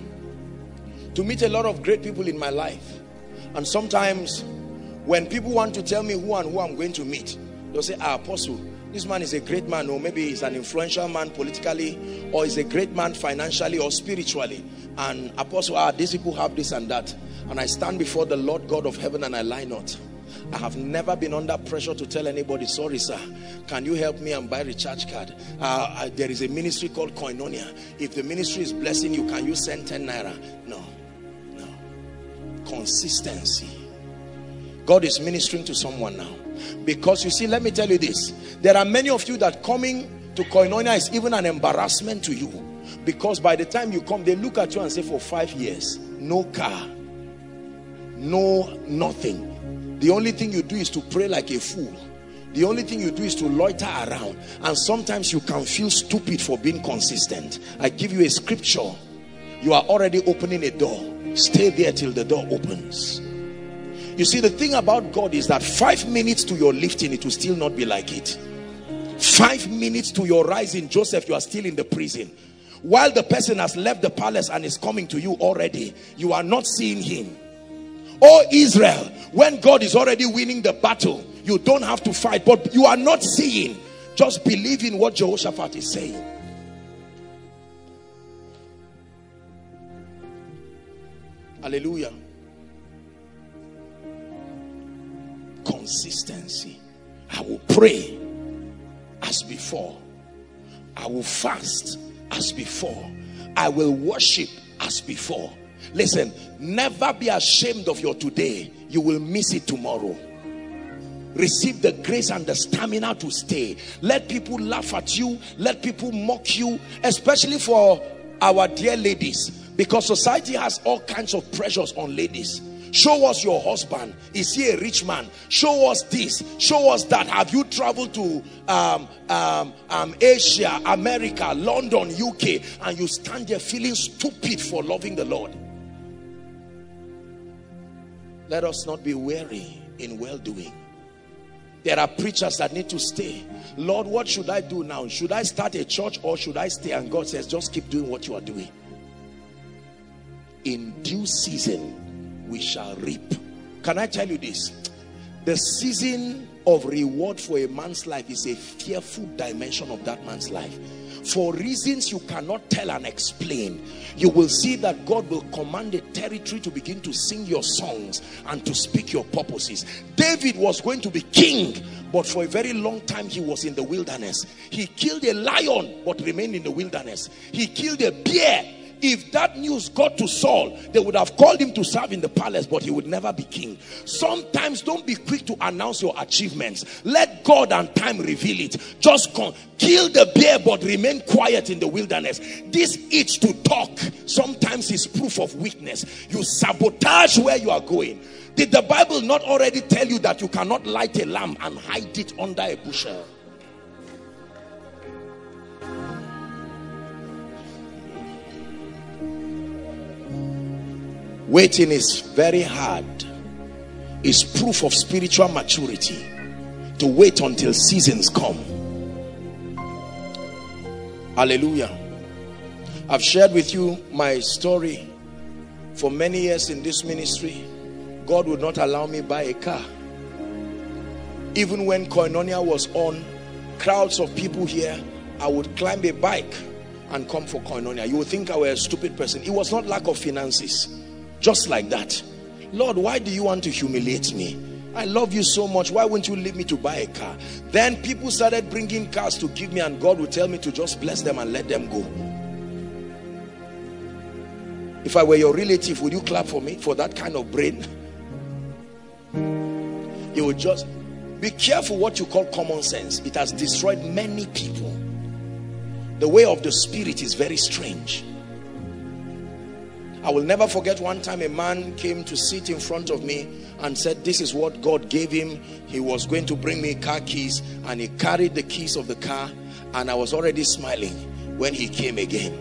to meet a lot of great people in my life. And sometimes when people want to tell me who and who I'm going to meet they'll say ah, apostle this man is a great man or maybe he's an influential man politically or he's a great man financially or spiritually and apostle ah these people have this and that and I stand before the Lord God of heaven and I lie not I have never been under pressure to tell anybody, sorry, sir, can you help me and buy recharge card? Uh, uh, there is a ministry called Koinonia. If the ministry is blessing you, can you send 10 naira? No, no. Consistency. God is ministering to someone now. Because you see, let me tell you this. There are many of you that coming to Koinonia is even an embarrassment to you. Because by the time you come, they look at you and say, for five years, no car, no nothing. The only thing you do is to pray like a fool. The only thing you do is to loiter around. And sometimes you can feel stupid for being consistent. I give you a scripture. You are already opening a door. Stay there till the door opens you see the thing about god is that five minutes to your lifting it will still not be like it. Five minutes to your rising joseph you are still in the prison. While the person has left the palace and is coming to you already you are not seeing him. Oh Israel when God is already winning the battle you don't have to fight but you are not seeing. Just believe in what Jehoshaphat is saying. Hallelujah consistency I will pray as before I will fast as before I will worship as before Listen, never be ashamed of your today. You will miss it tomorrow. Receive the grace and the stamina to stay. Let people laugh at you. Let people mock you, especially for our dear ladies. Because society has all kinds of pressures on ladies. Show us your husband. Is he a rich man? Show us this. Show us that. Have you traveled to um, um, um, Asia, America, London, UK, and you stand there feeling stupid for loving the Lord? Let us not be weary in well-doing. There are preachers that need to stay. Lord, what should I do now? Should I start a church or should I stay? And God says, just keep doing what you are doing. In due season, we shall reap. Can I tell you this? The season of reward for a man's life is a fearful dimension of that man's life for reasons you cannot tell and explain you will see that God will command a territory to begin to sing your songs and to speak your purposes David was going to be king but for a very long time he was in the wilderness he killed a lion but remained in the wilderness he killed a bear if that news got to Saul, they would have called him to serve in the palace, but he would never be king. Sometimes don't be quick to announce your achievements. Let God and time reveal it. Just kill the bear, but remain quiet in the wilderness. This itch to talk sometimes is proof of weakness. You sabotage where you are going. Did the Bible not already tell you that you cannot light a lamp and hide it under a bushel? Waiting is very hard. It's proof of spiritual maturity. to wait until seasons come. Hallelujah. I've shared with you my story for many years in this ministry. God would not allow me buy a car. Even when Koinonia was on, crowds of people here, I would climb a bike and come for Koinonia. You would think I were a stupid person. It was not lack of finances. Just like that. Lord, why do you want to humiliate me? I love you so much. Why wouldn't you leave me to buy a car? Then people started bringing cars to give me and God would tell me to just bless them and let them go. If I were your relative, would you clap for me for that kind of brain? You would just be careful what you call common sense. It has destroyed many people. The way of the spirit is very strange. I will never forget one time a man came to sit in front of me and said, This is what God gave him. He was going to bring me car keys, and he carried the keys of the car, and I was already smiling when he came again.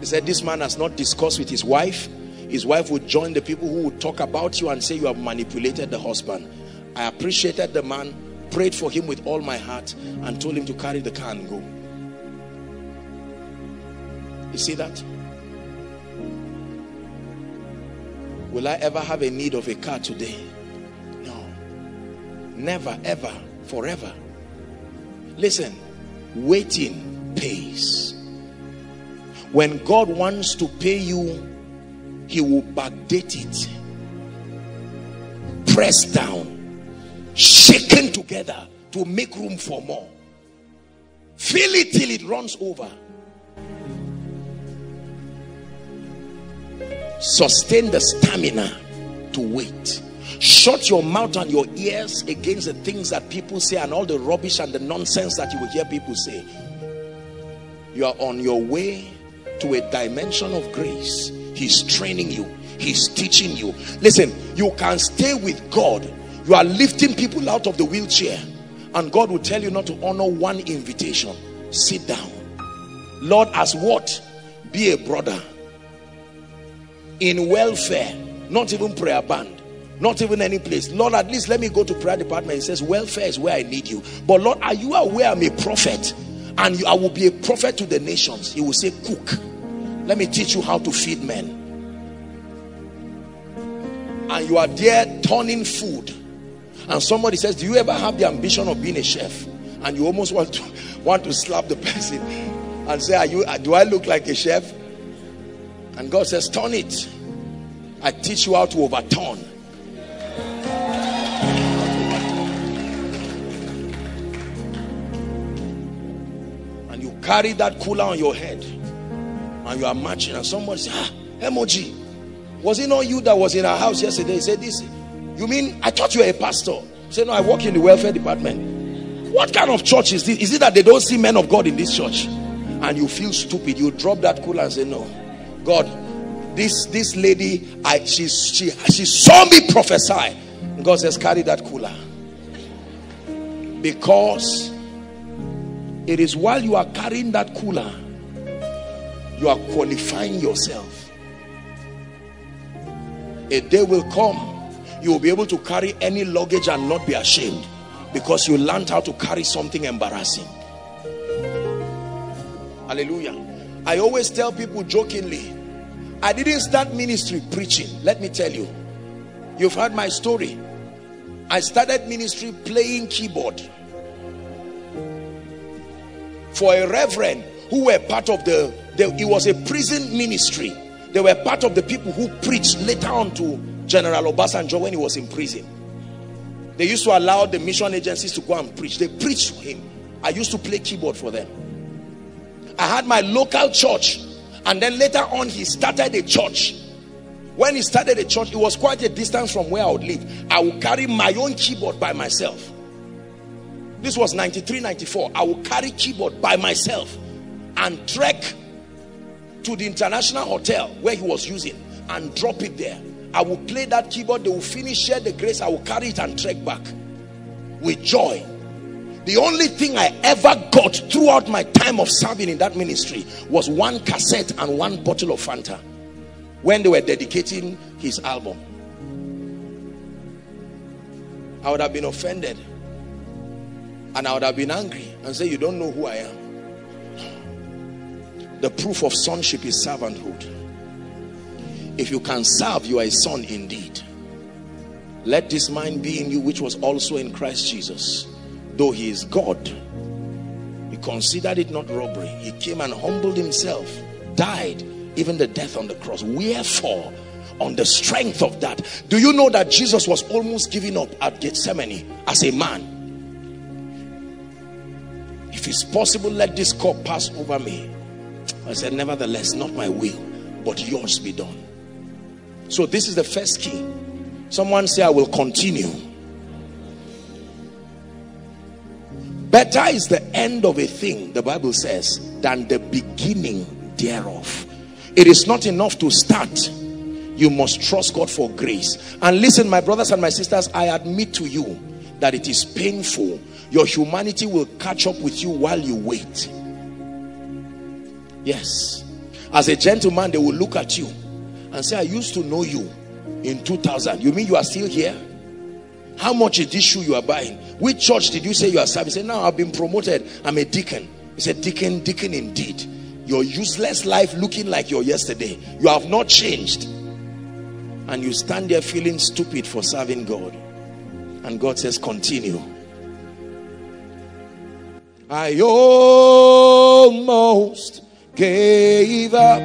He said, This man has not discussed with his wife. His wife would join the people who would talk about you and say you have manipulated the husband. I appreciated the man, prayed for him with all my heart, and told him to carry the car and go. You see that? Will I ever have a need of a car today? No. Never, ever, forever. Listen, waiting pays. When God wants to pay you, He will backdate it. Press down, shaken together to make room for more. Fill it till it runs over. Sustain the stamina to wait. Shut your mouth and your ears against the things that people say and all the rubbish and the nonsense that you will hear people say. You are on your way to a dimension of grace. He's training you. He's teaching you. Listen you can stay with god. You are lifting people out of the wheelchair and god will tell you not to honor one invitation. Sit down. Lord as what? Be a brother in welfare not even prayer band not even any place. Lord at least let me go to prayer department. He says welfare is where i need you. But lord are you aware i'm a prophet? And i will be a prophet to the nations. He will say cook. Let me teach you how to feed men. And you are there turning food. And somebody says do you ever have the ambition of being a chef? And you almost (laughs) want to want to slap the person and say are you do i look like a chef and God says, Turn it. I teach you how to overturn. And you carry that cooler on your head. And you are marching. And somebody says, Ah, emoji. Was it not you that was in our house yesterday? He said, This. You mean I thought you were a pastor? He said, No, I work in the welfare department. What kind of church is this? Is it that they don't see men of God in this church? And you feel stupid. You drop that cooler and say, No. God, this this lady, I she she she saw me prophesy. And God says, carry that cooler. Because it is while you are carrying that cooler, you are qualifying yourself. A day will come, you will be able to carry any luggage and not be ashamed because you learned how to carry something embarrassing. Hallelujah. I always tell people jokingly, I didn't start ministry preaching. Let me tell you. You've heard my story. I started ministry playing keyboard. For a reverend who were part of the, the it was a prison ministry. They were part of the people who preached later on to General Obasanjo when he was in prison. They used to allow the mission agencies to go and preach. They preached to him. I used to play keyboard for them. I had my local church and then later on he started a church. When he started a church it was quite a distance from where i would live. I would carry my own keyboard by myself. This was 93 94 i would carry keyboard by myself and trek to the international hotel where he was using and drop it there. I would play that keyboard. They will finish share the grace. I will carry it and trek back with joy the only thing I ever got throughout my time of serving in that ministry was one cassette and one bottle of Fanta when they were dedicating his album. I would have been offended. And I would have been angry and say, you don't know who I am. The proof of sonship is servanthood. If you can serve, you are a son indeed. Let this mind be in you, which was also in Christ Jesus. Though he is God, he considered it not robbery. He came and humbled himself, died, even the death on the cross. Wherefore, on the strength of that, do you know that Jesus was almost giving up at Gethsemane as a man? If it's possible, let this cup pass over me. I said, Nevertheless, not my will, but yours be done. So, this is the first key. Someone say, I will continue. Better is the end of a thing, the Bible says, than the beginning thereof. It is not enough to start. You must trust God for grace. And listen, my brothers and my sisters, I admit to you that it is painful. Your humanity will catch up with you while you wait. Yes. As a gentleman, they will look at you and say, I used to know you in 2000. You mean you are still here? How much is this shoe you are buying? Which church did you say you are serving? Say, now I've been promoted. I'm a deacon. He said, deacon, deacon indeed. Your useless life looking like your yesterday. You have not changed. And you stand there feeling stupid for serving God. And God says, continue. I almost gave up.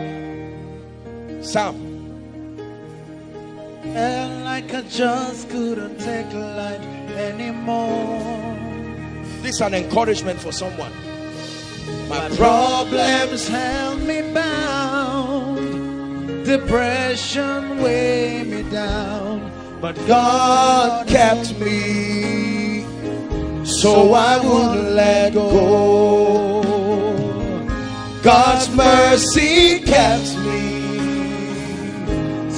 Sam. And like I just couldn't take life anymore. This is an encouragement for someone. My problems held me bound. Depression weighed me down. But God kept me. So I wouldn't let go. God's mercy kept me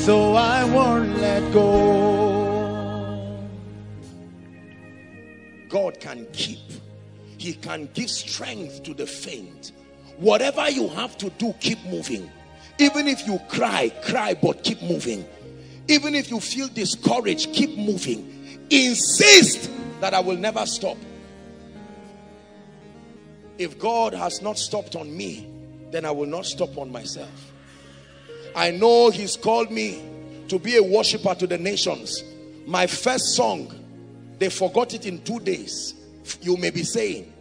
so I won't let go. God can keep, He can give strength to the faint. Whatever you have to do, keep moving. Even if you cry, cry, but keep moving. Even if you feel discouraged, keep moving. Insist that I will never stop. If God has not stopped on me, then I will not stop on myself. I know he's called me to be a worshiper to the nations. My first song, they forgot it in two days. You may be saying.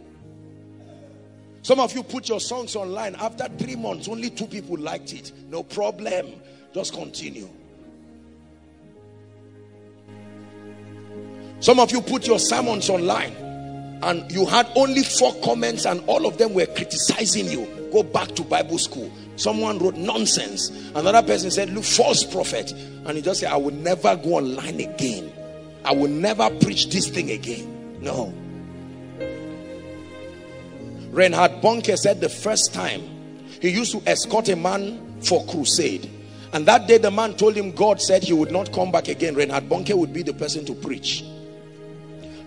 Some of you put your songs online. After three months, only two people liked it. No problem. Just continue. Some of you put your sermons online and you had only four comments and all of them were criticizing you. Go back to Bible school. Someone wrote nonsense. Another person said, look, false prophet. And he just said, I will never go online again. I will never preach this thing again. No. Reinhard Bonnke said the first time he used to escort a man for crusade. And that day the man told him God said he would not come back again. Reinhard Bonnke would be the person to preach.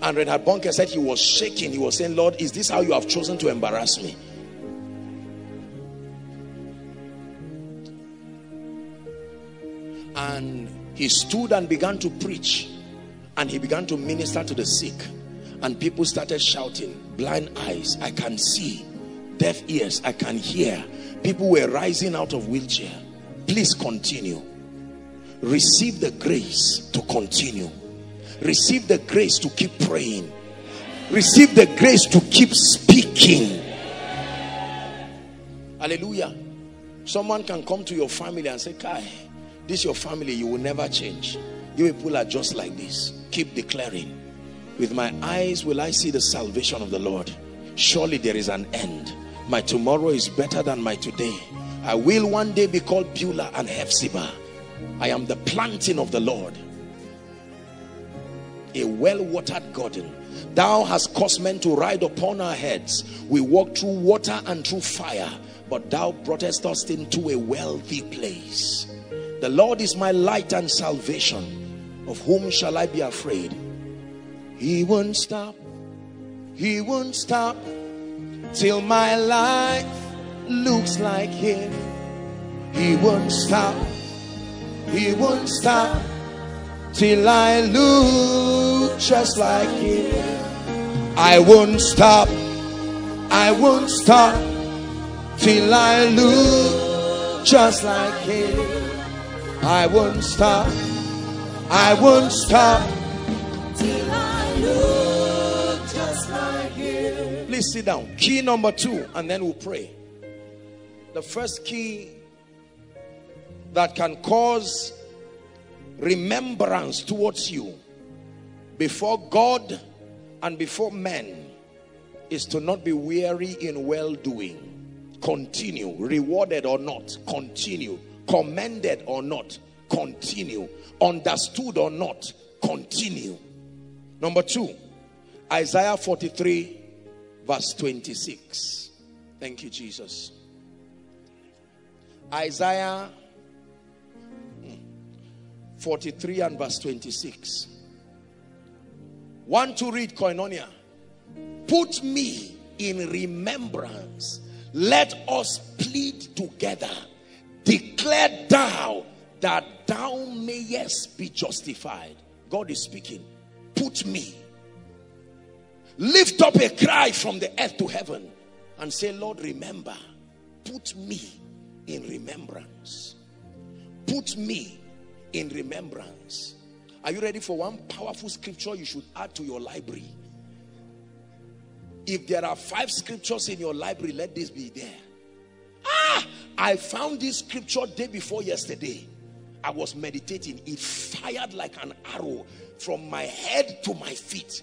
And Reinhard Bonnke said he was shaking. He was saying, Lord, is this how you have chosen to embarrass me? and he stood and began to preach and he began to minister to the sick. And people started shouting blind eyes i can see. Deaf ears i can hear. People were rising out of wheelchair. Please continue. Receive the grace to continue. Receive the grace to keep praying. Receive the grace to keep speaking. Hallelujah. Someone can come to your family and say kai this your family, you will never change. You people are just like this. Keep declaring. With my eyes will I see the salvation of the Lord. Surely there is an end. My tomorrow is better than my today. I will one day be called Beulah and Hephzibah. I am the planting of the Lord. A well-watered garden. Thou hast caused men to ride upon our heads. We walk through water and through fire. But thou broughtest us into a wealthy place. The Lord is my light and salvation. Of whom shall I be afraid? He won't stop. He won't stop till my life looks like him. He won't stop. He won't stop till I look just like him. I won't stop, I won't stop till I look just like him. I won't stop, I won't stop till I look just like him. Please sit down. Key number two, and then we'll pray. The first key that can cause remembrance towards you before God and before men is to not be weary in well doing. Continue, rewarded or not, continue, commended or not, continue, understood or not, continue. Number two, Isaiah 43, verse 26. Thank you, Jesus. Isaiah hmm, 43 and verse 26. Want to read Koinonia? Put me in remembrance. Let us plead together. Declare thou that thou mayest be justified. God is speaking. Put me. Lift up a cry from the earth to heaven and say, Lord, remember. Put me in remembrance. Put me in remembrance. Are you ready for one powerful scripture you should add to your library? If there are five scriptures in your library, let this be there. Ah, I found this scripture day before yesterday. I was meditating. It fired like an arrow from my head to my feet.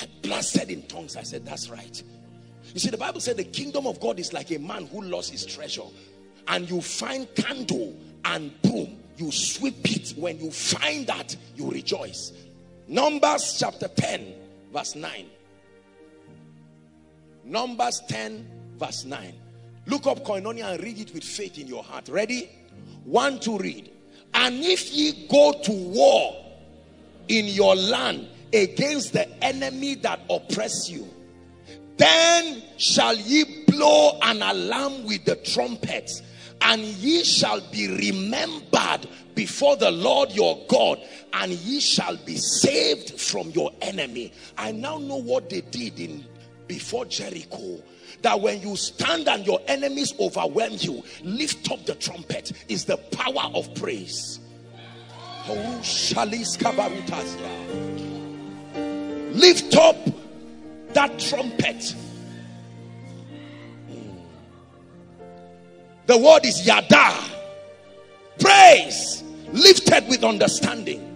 I blasted in tongues. I said, That's right. You see, the Bible said the kingdom of God is like a man who lost his treasure. And you find candle and broom you sweep it. When you find that, you rejoice. Numbers chapter 10, verse 9. Numbers 10, verse 9. Look up Koinonia and read it with faith in your heart. Ready? One to read. And if ye go to war in your land against the enemy that oppress you, then shall ye blow an alarm with the trumpets and ye shall be remembered before the Lord your God, and ye shall be saved from your enemy. I now know what they did in before Jericho. That when you stand and your enemies overwhelm you, lift up the trumpet is the power of praise. Oh, lift up that trumpet hmm. The word is yada. Praise. Lifted with understanding.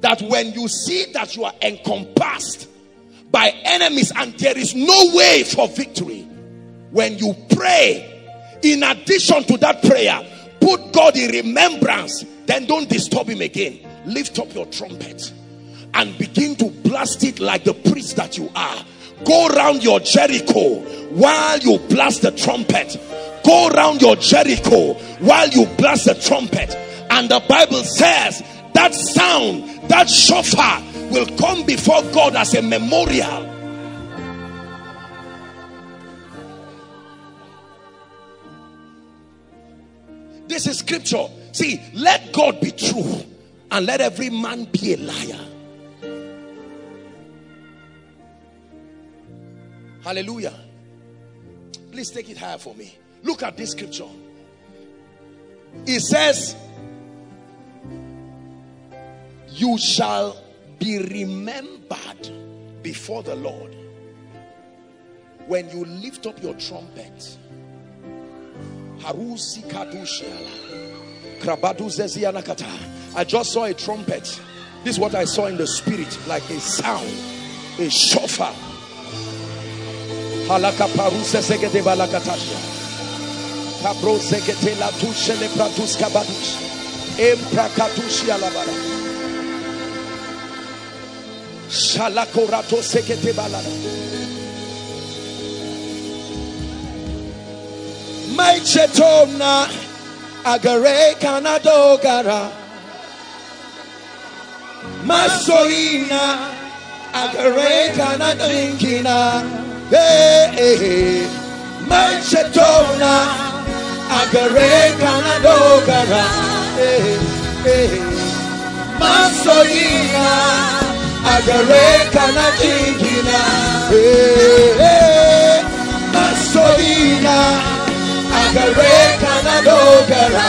That when you see that you are encompassed by enemies and there is no way for victory, when you pray, in addition to that prayer, put God in remembrance, then don't disturb him again. Lift up your trumpet and begin to blast it like the priest that you are Go around your Jericho while you blast the trumpet. Go around your Jericho while you blast the trumpet. And the Bible says that sound, that shofar will come before God as a memorial. This is scripture. See, let God be true and let every man be a liar. Hallelujah. Please take it higher for me. Look at this scripture. It says, You shall be remembered before the Lord when you lift up your trumpet. I just saw a trumpet. This is what I saw in the spirit like a sound, a shofar. Kabro segete la tushe le pratus kabadush. Emprakatushi alabara. Shalakorato segete balada. Maichetona agare kanadogara. Masoina agare kanadinkina. Hey, Manchetona, Agare Kanadogara. Hey, hey. Agareka na jingina Eh, eh, masoyina agareka na dogara.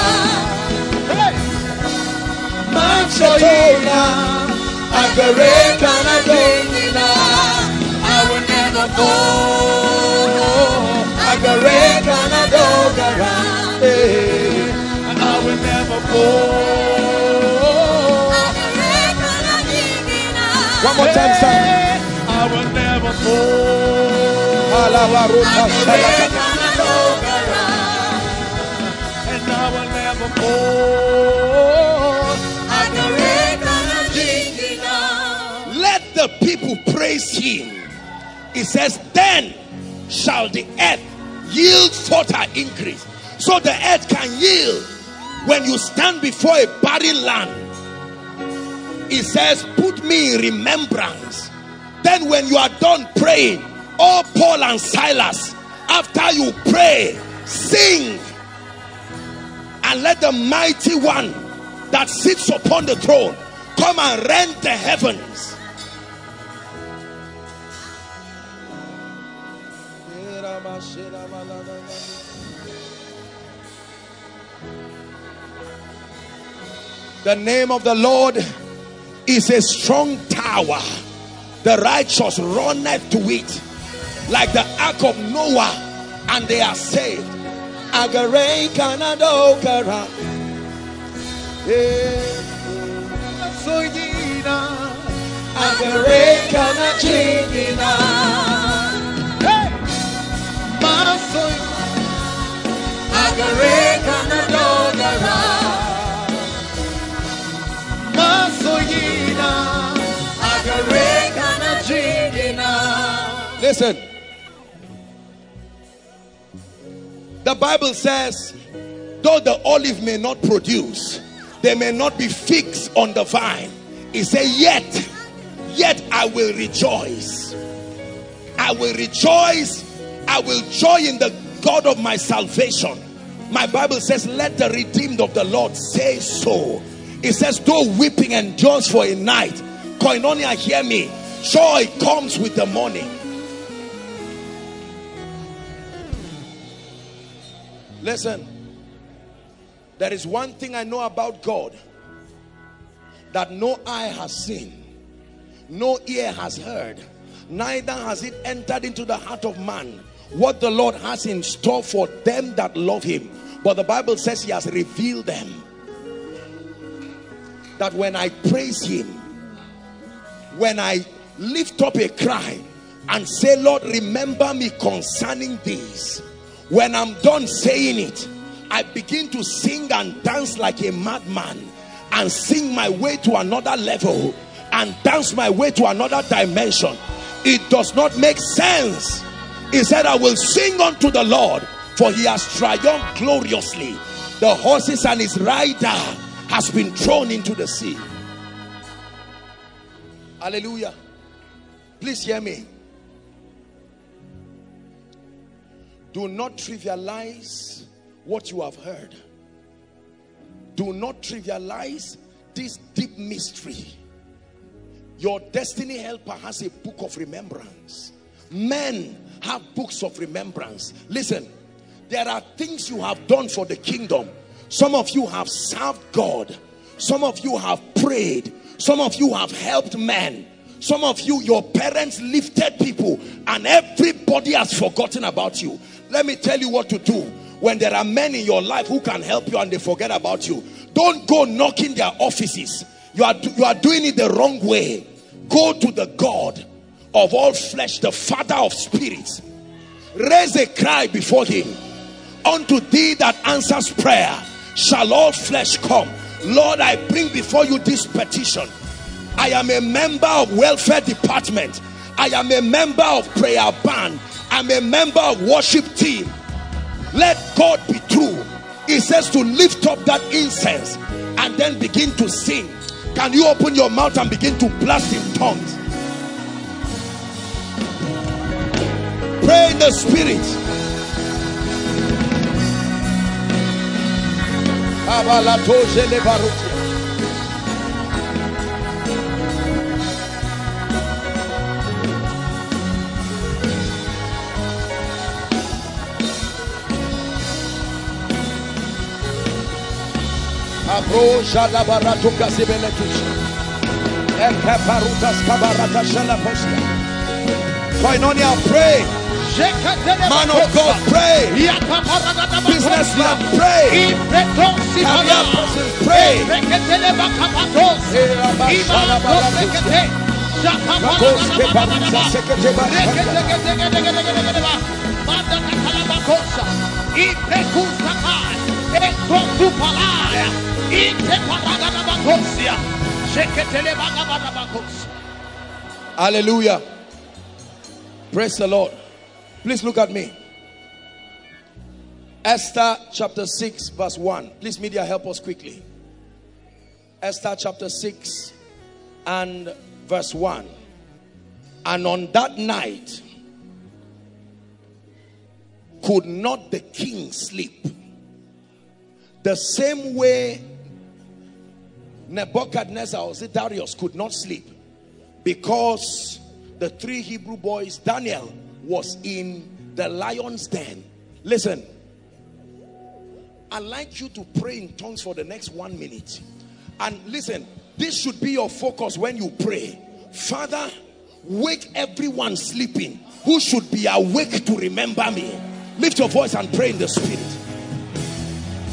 Masoyina agareka na jingina I will never fall agareka na dogara. Eh, I will never fall One more time, sir. I will never fall. Let the people praise him. It says, Then shall the earth yield forth her increase. So the earth can yield when you stand before a barren land. It says, Put me in remembrance. Then, when you are done praying, oh Paul and Silas, after you pray, sing and let the mighty one that sits upon the throne come and rend the heavens. The name of the Lord is a strong tower. The righteous runneth to it like the ark of Noah, and they are saved. Agare kanado kara. Eh, Soyina, agare hey, Masoy, Agare kanado Listen. The Bible says, though the olive may not produce, they may not be figs on the vine. He said, Yet, yet I will rejoice. I will rejoice. I will joy in the God of my salvation. My Bible says, Let the redeemed of the Lord say so. It says, Though weeping endures for a night, Koinonia, hear me. Joy comes with the morning. Listen, there is one thing I know about God that no eye has seen, no ear has heard, neither has it entered into the heart of man what the Lord has in store for them that love him. But the Bible says he has revealed them. That when I praise him, when I lift up a cry and say, Lord, remember me concerning these. When I'm done saying it, I begin to sing and dance like a madman and sing my way to another level and dance my way to another dimension. It does not make sense. He said, I will sing unto the Lord, for he has triumphed gloriously. The horses and his rider has been thrown into the sea. Hallelujah. Please hear me. Do not trivialize what you have heard. Do not trivialize this deep mystery. Your destiny helper has a book of remembrance. Men have books of remembrance. Listen, there are things you have done for the kingdom. Some of you have served God. Some of you have prayed. Some of you have helped men. Some of you, your parents lifted people and everybody has forgotten about you. Let me tell you what to do. When there are men in your life who can help you and they forget about you, don't go knocking their offices. You are, you are doing it the wrong way. Go to the God of all flesh, the Father of spirits. Raise a cry before him. Unto thee that answers prayer shall all flesh come. Lord, I bring before you this petition. I am a member of welfare department. I am a member of prayer band. I'm a member of worship team. Let God be true. He says to lift up that incense and then begin to sing. Can you open your mouth and begin to blast in tongues? Pray in the spirit. Jada barato kasibeletusha. Eke parutas kabarata shela. Koinonia, pray. Man of God, pray. Businessman, pray. Career person, pray. Hallelujah. Praise the Lord. Please look at me. Esther chapter 6, verse 1. Please, media, help us quickly. Esther chapter 6 and verse 1. And on that night, could not the king sleep? The same way Nebuchadnezzar or Darius could not sleep because the three Hebrew boys, Daniel, was in the lion's den. Listen, I'd like you to pray in tongues for the next one minute. And listen, this should be your focus when you pray. Father, wake everyone sleeping who should be awake to remember me. Lift your voice and pray in the spirit.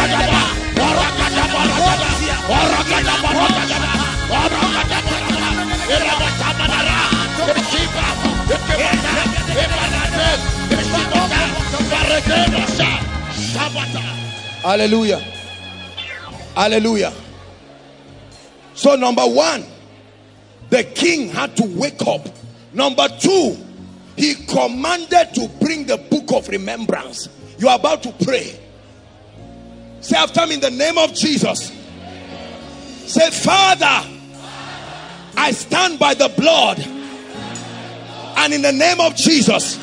Para Hallelujah. Hallelujah. So, number one, the king had to wake up. Number two, he commanded to bring the book of remembrance. You are about to pray. Say after me in the name of Jesus. Say, Father, I stand by the blood and in the name of Jesus,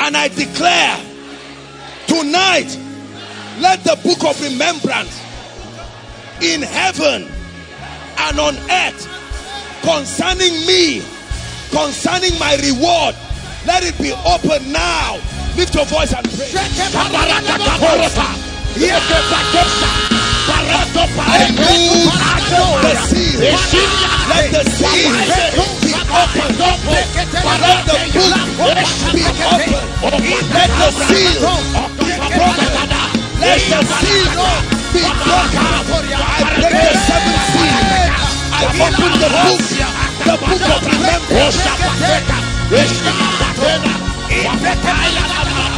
and I declare tonight, let the book of remembrance in heaven and on earth concerning me, concerning my reward, let it be open now. Lift your voice and pray. I move the seal. Let the seal be. Let the be. Let the be broken. Let the be broken. I break the seven seals. I open the book, the book of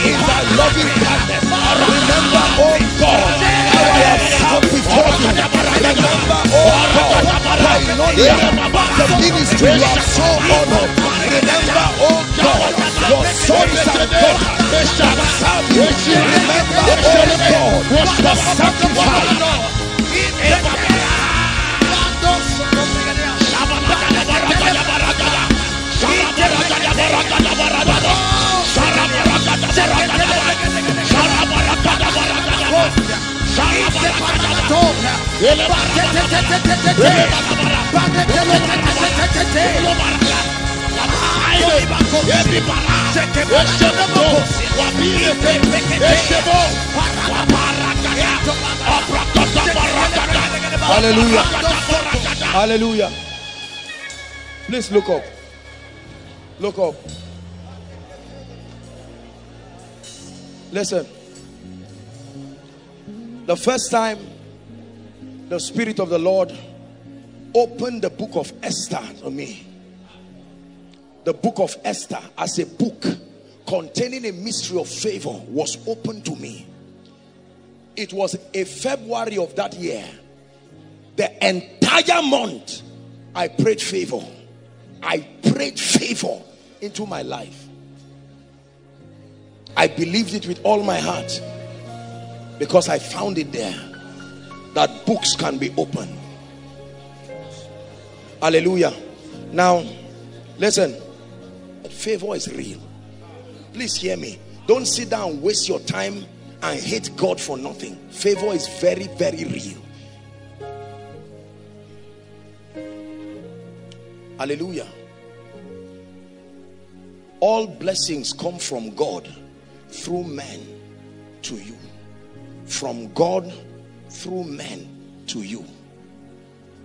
In thy loving kindness. Remember, oh God, how I have come before you. Remember, oh God, Koinonia, the ministry you have so honored. Remember, oh God, your sons and daughters that serve you. Remember, oh God, the sacrifice. Hallelujah. Hallelujah. Please look up. Look up. Listen. The first time the Spirit of the Lord opened the book of Esther to me, the book of Esther as a book containing a mystery of favor was opened to me. It was a February of that year. The entire month, I prayed favor. I prayed favor into my life. I believed it with all my heart because I found it there that books can be opened. Hallelujah. Now, listen, favor is real. Please hear me. Don't sit down waste your time and hate God for nothing. Favor is very, very real. Hallelujah. All blessings come from God through men to you. From God through men to you.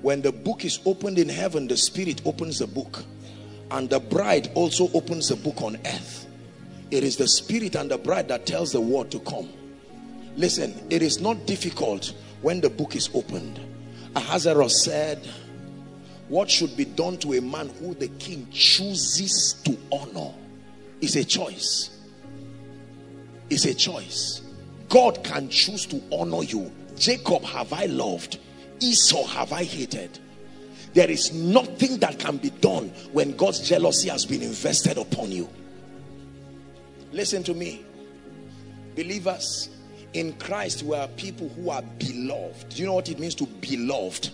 When the book is opened in heaven, the Spirit opens the book. And the bride also opens the book on earth. It is the Spirit and the bride that tells the word to come. Listen, it is not difficult when the book is opened. Ahasuerus said, what should be done to a man who the king chooses to honor is a choice. It's a choice. God can choose to honor you. Jacob have I loved, Esau have I hated. There is nothing that can be done when God's jealousy has been invested upon you. Listen to me. Believers, in Christ we are people who are beloved. Do you know what it means to be loved?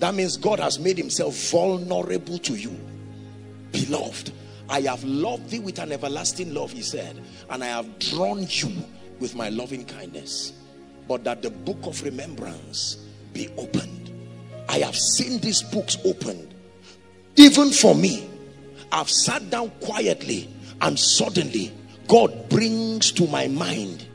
That means God has made himself vulnerable to you. Beloved, I have loved thee with an everlasting love, he said, and I have drawn you with my loving kindness. But that the book of remembrance be opened. I have seen these books opened. Even for me, I've sat down quietly and suddenly God brings to my mind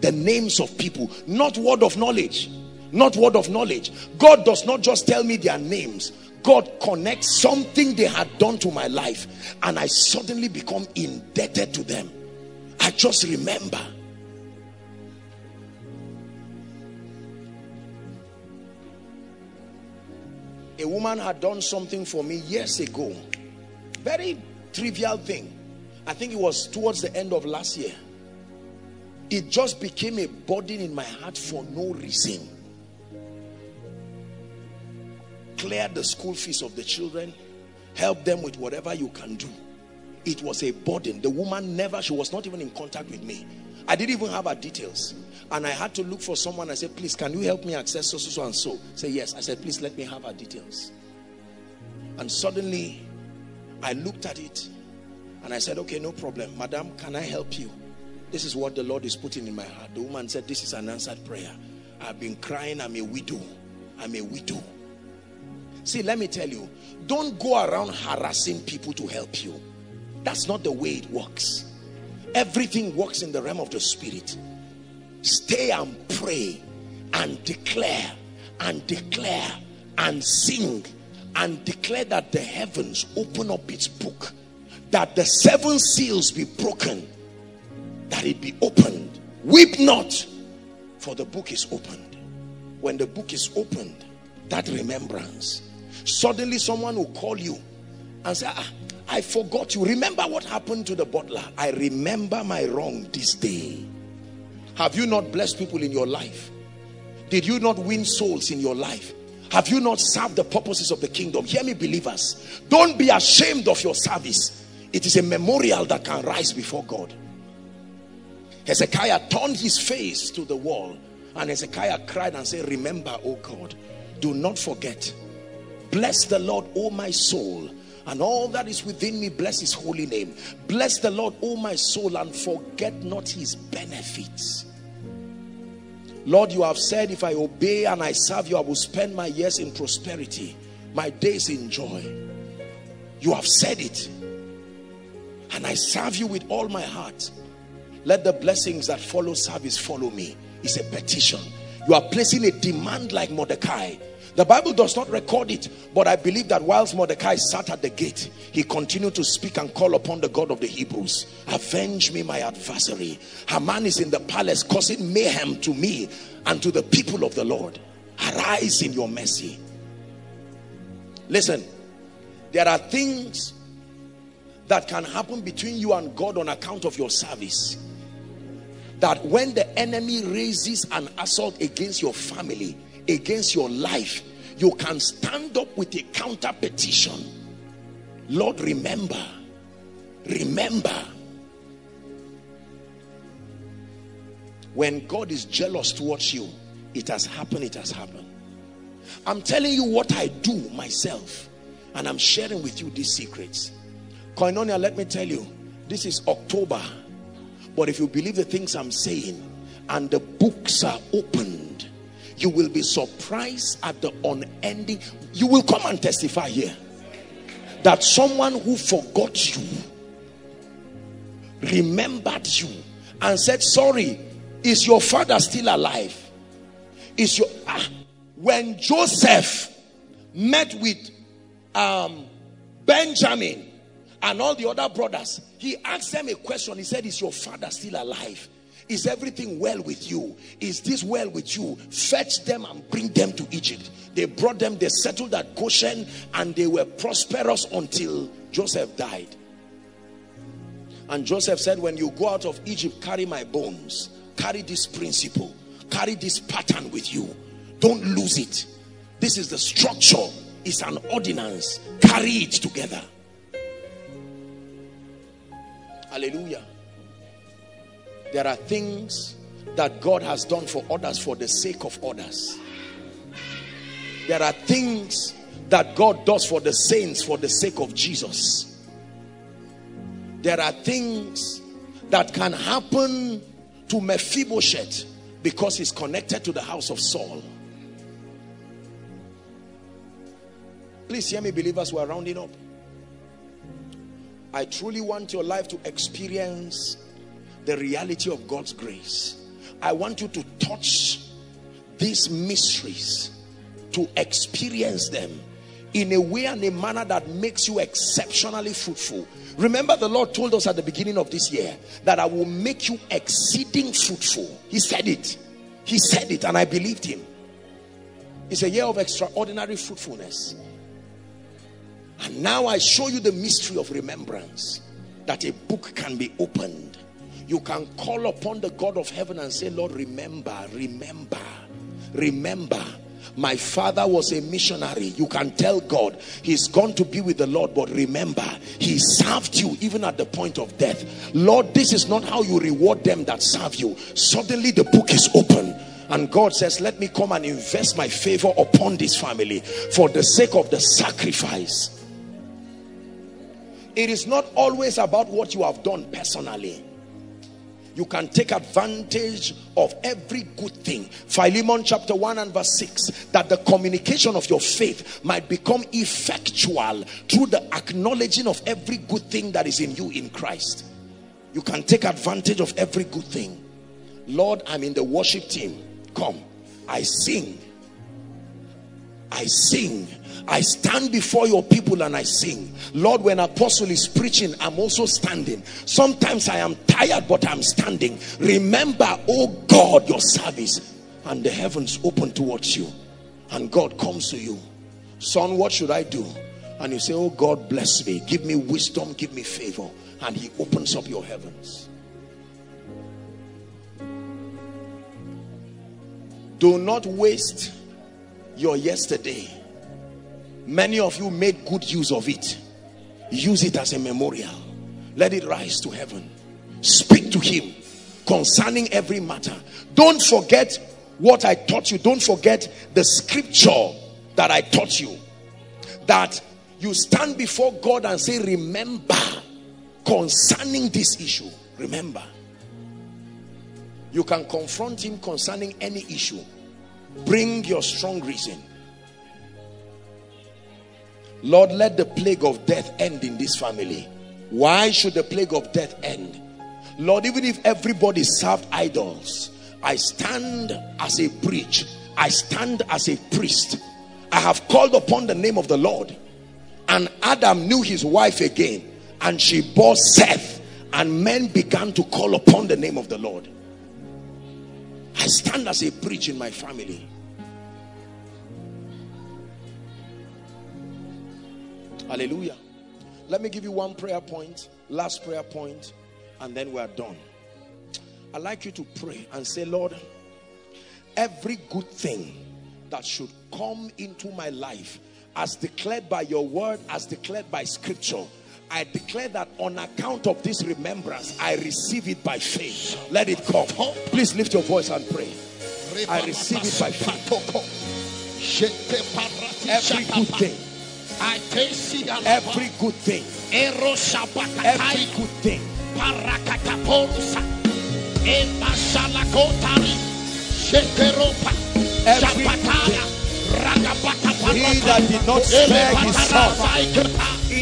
the names of people, not word of knowledge not word of knowledge god does not just tell me their names god connects something they had done to my life and i suddenly become indebted to them. I just remember. A woman had done something for me years ago. Very trivial thing. I think it was towards the end of last year. It just became a burden in my heart for no reason clear the school fees of the children help them with whatever you can do. It was a burden. The woman never she was not even in contact with me. I didn't even have her details. And i had to look for someone. I said please can you help me access so so, so and so? Say yes. I said please let me have her details. And suddenly i looked at it and i said okay no problem. Madam can i help you? This is what the lord is putting in my heart. The woman said this is an answered prayer. I've been crying. I'm a widow. I'm a widow See, let me tell you, don't go around harassing people to help you. That's not the way it works. Everything works in the realm of the spirit. Stay and pray and declare and declare and sing and declare that the heavens open up its book, that the seven seals be broken, that it be opened. Weep not, for the book is opened. When the book is opened, that remembrance Suddenly someone will call you and say, ah, I forgot you. Remember what happened to the butler? I remember my wrong this day. Have you not blessed people in your life? Did you not win souls in your life? Have you not served the purposes of the kingdom? Hear me, believers. Don't be ashamed of your service. It is a memorial that can rise before God. Hezekiah turned his face to the wall and Hezekiah cried and said, Remember, oh God, do not forget Bless the Lord, O my soul, and all that is within me, bless his holy name. Bless the Lord, O my soul, and forget not his benefits. Lord, you have said, if I obey and I serve you, I will spend my years in prosperity, my days in joy. You have said it. And I serve you with all my heart. Let the blessings that follow service follow me. It's a petition You are placing a demand like Mordecai. The Bible does not record it, but I believe that whilst Mordecai sat at the gate, he continued to speak and call upon the God of the Hebrews. Avenge me, my adversary. Haman is in the palace causing mayhem to me and to the people of the Lord. Arise in your mercy. Listen, there are things that can happen between you and God on account of your service that when the enemy raises an assault against your family against your life you can stand up with a counter petition. Lord remember remember. When god is jealous towards you it has happened it has happened. I'm telling you what i do myself and i'm sharing with you these secrets. Koinonia let me tell you this is october. But if you believe the things I'm saying and the books are opened, you will be surprised at the unending. You will come and testify here that someone who forgot you remembered you and said, Sorry, is your father still alive? Is your ah, when Joseph met with um, Benjamin and all the other brothers, he asked them a question. He said, Is your father still alive? Is everything well with you? Is this well with you? Fetch them and bring them to Egypt. They brought them, they settled at Goshen, and they were prosperous until Joseph died. And Joseph said, When you go out of Egypt, carry my bones, carry this principle, carry this pattern with you. Don't lose it. This is the structure, it's an ordinance. Carry it together. Hallelujah. There are things that God has done for others for the sake of others. There are things that God does for the saints for the sake of Jesus. There are things that can happen to Mephibosheth because he's connected to the house of Saul. Please hear me, believers, we're rounding up. I truly want your life to experience the reality of God's grace. I want you to touch these mysteries, to experience them in a way and a manner that makes you exceptionally fruitful. Remember the Lord told us at the beginning of this year that I will make you exceeding fruitful. He said it. He said it and I believed him. It's a year of extraordinary fruitfulness. And now I show you the mystery of remembrance that a book can be opened. You can call upon the God of heaven and say, Lord, remember, remember, remember. My father was a missionary. You can tell God he's gone to be with the Lord, but remember, he served you even at the point of death. Lord, this is not how you reward them that serve you. Suddenly the book is open and God says let me come and invest my favor upon this family for the sake of the sacrifice it is not always about what you have done personally. You can take advantage of every good thing. Philemon chapter 1 and verse 6 that the communication of your faith might become effectual through the acknowledging of every good thing that is in you in Christ. You can take advantage of every good thing. Lord, I'm in the worship team. Come, I sing. I sing I stand before your people and I sing. Lord, when apostle is preaching, I'm also standing. Sometimes I am tired, but I'm standing. Remember, oh God, your service. And the heavens open towards you. And God comes to you. Son, what should I do? And you say, oh God, bless me. Give me wisdom, give me favor. And he opens up your heavens. Do not waste your yesterday Many of you made good use of it. Use it as a memorial. Let it rise to heaven. Speak to him concerning every matter. Don't forget what I taught you. Don't forget the scripture that I taught you. That you stand before God and say, Remember concerning this issue. Remember. You can confront him concerning any issue. Bring your strong reason. Lord, let the plague of death end in this family. Why should the plague of death end? Lord, even if everybody served idols I stand as a bridge. I stand as a priest. I have called upon the name of the Lord. And Adam knew his wife again, and she bore Seth, and men began to call upon the name of the Lord. I stand as a bridge in my family. Hallelujah. Let me give you one prayer point, last prayer point, and then we are done. I'd like you to pray and say, Lord, every good thing that should come into my life, as declared by your word, as declared by scripture, I declare that on account of this remembrance, I receive it by faith. Let it come. Please lift your voice and pray. I receive it by faith. Every good thing. Every good thing. Every good thing. Every good thing. He that did not spare his son,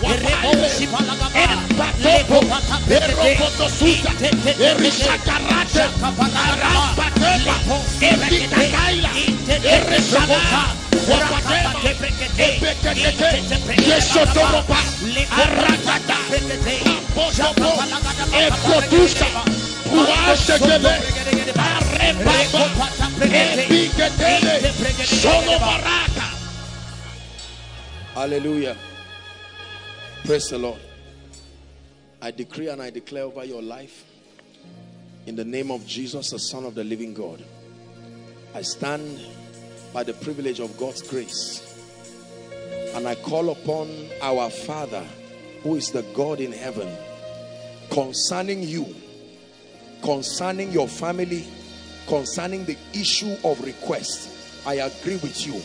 but offered him freely, all things freely to enjoy. I place it here. Hallelujah. Praise the Lord. I decree and I declare over your life in the name of Jesus, the Son of the living God. I stand by the privilege of God's grace and I call upon our Father who is the God in heaven concerning you, concerning your family, concerning the issue of request. I agree with you.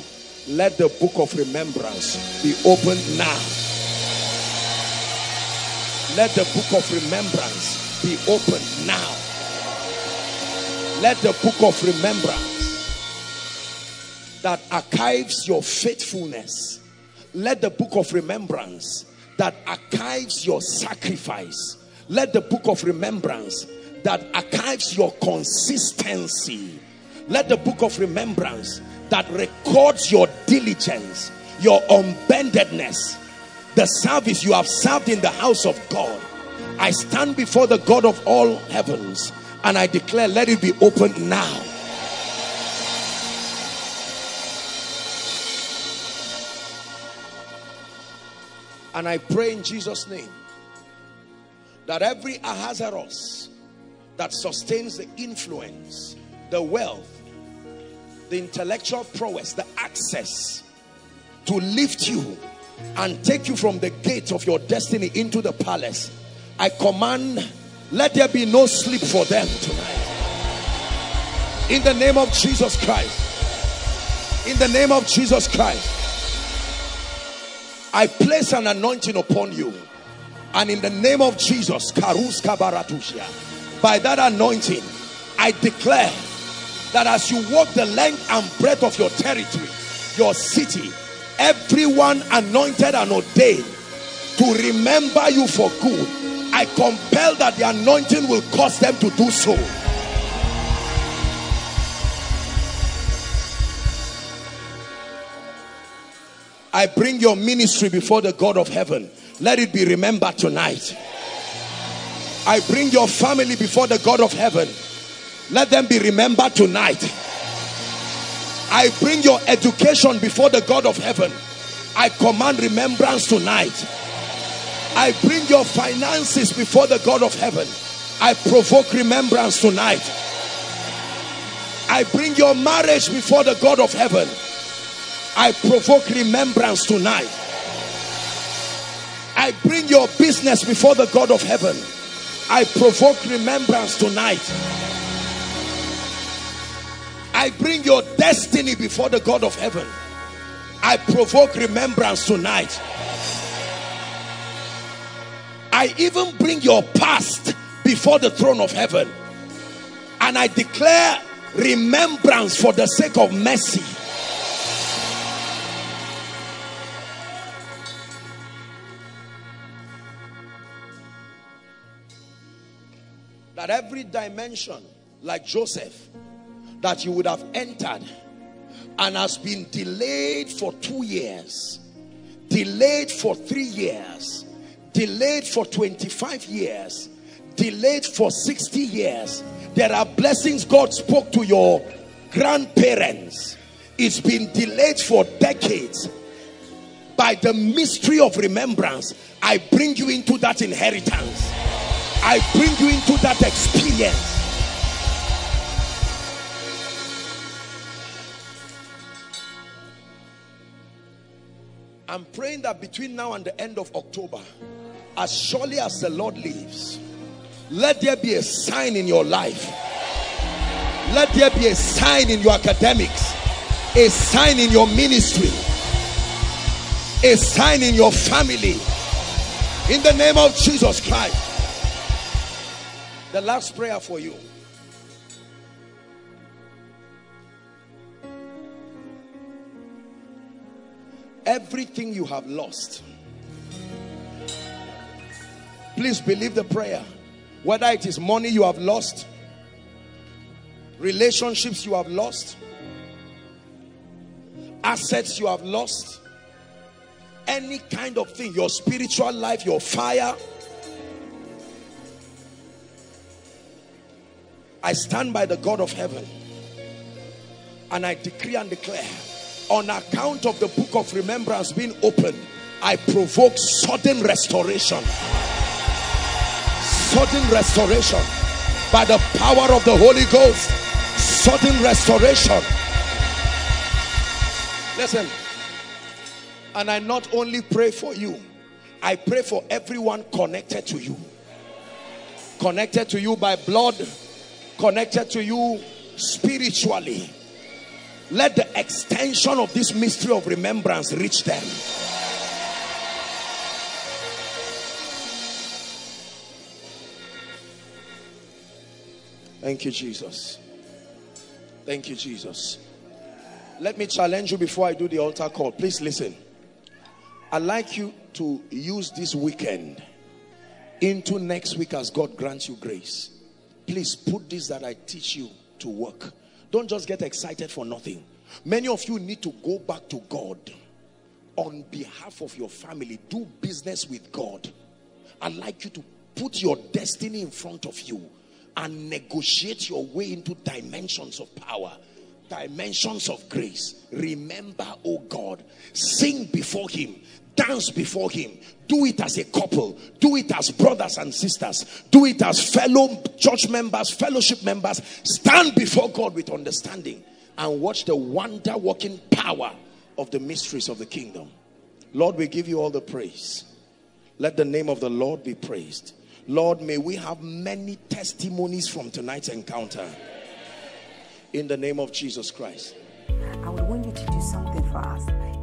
Let the book of remembrance be opened now let the book of remembrance be opened now. Let the book of remembrance that archives your faithfulness. Let the book of remembrance that archives your sacrifice. Let the book of remembrance that archives your consistency. Let the book of remembrance that records your diligence, your unbendedness, the service you have served in the house of God. I stand before the God of all heavens and I declare, let it be opened now. And I pray in Jesus' name that every Ahasuerus that sustains the influence, the wealth, the intellectual prowess, the access to lift you and take you from the gate of your destiny into the palace. I command let there be no sleep for them tonight. In the name of Jesus Christ. In the name of Jesus Christ. I place an anointing upon you. And in the name of Jesus by that anointing I declare that as you walk the length and breadth of your territory your city everyone anointed and ordained to remember you for good. I compel that the anointing will cause them to do so. I bring your ministry before the God of heaven. Let it be remembered tonight. I bring your family before the God of heaven. Let them be remembered tonight I bring your education before the God of heaven. I command remembrance tonight. I bring your finances before the God of heaven. I provoke remembrance tonight. I bring your marriage before the God of heaven. I provoke remembrance tonight. I bring your business before the God of heaven. I provoke remembrance tonight. I bring your destiny before the God of heaven. I provoke remembrance tonight. I even bring your past before the throne of heaven. And I declare remembrance for the sake of mercy. That every dimension, like Joseph, that you would have entered and has been delayed for two years, delayed for three years, delayed for 25 years, delayed for 60 years. There are blessings God spoke to your grandparents. It's been delayed for decades. By the mystery of remembrance, I bring you into that inheritance. I bring you into that experience. I'm praying that between now and the end of October, as surely as the Lord lives, let there be a sign in your life. Let there be a sign in your academics, a sign in your ministry, a sign in your family. In the name of Jesus Christ. The last prayer for you. Everything you have lost. Please believe the prayer. Whether it is money you have lost, relationships you have lost, assets you have lost, any kind of thing, your spiritual life, your fire. I stand by the God of heaven and I decree and declare on account of the book of remembrance being opened, I provoke sudden restoration. Sudden restoration. By the power of the Holy Ghost sudden restoration. Listen and I not only pray for you I pray for everyone connected to you. Connected to you by blood connected to you spiritually let the extension of this mystery of remembrance reach them Thank you, Jesus. Thank you, Jesus. Let me challenge you before I do the altar call. Please listen. I'd like you to use this weekend into next week as God grants you grace. Please put this that I teach you to work. Don't just get excited for nothing. Many of you need to go back to God on behalf of your family. Do business with God. I'd like you to put your destiny in front of you and negotiate your way into dimensions of power dimensions of grace remember oh god sing before him dance before him. Do it as a couple. Do it as brothers and sisters. Do it as fellow church members fellowship members. Stand before god with understanding and watch the wonder working power of the mysteries of the kingdom. Lord we give you all the praise. Let the name of the lord be praised. Lord, may we have many testimonies from tonight's encounter. In the name of Jesus Christ. I would want you to do something for us.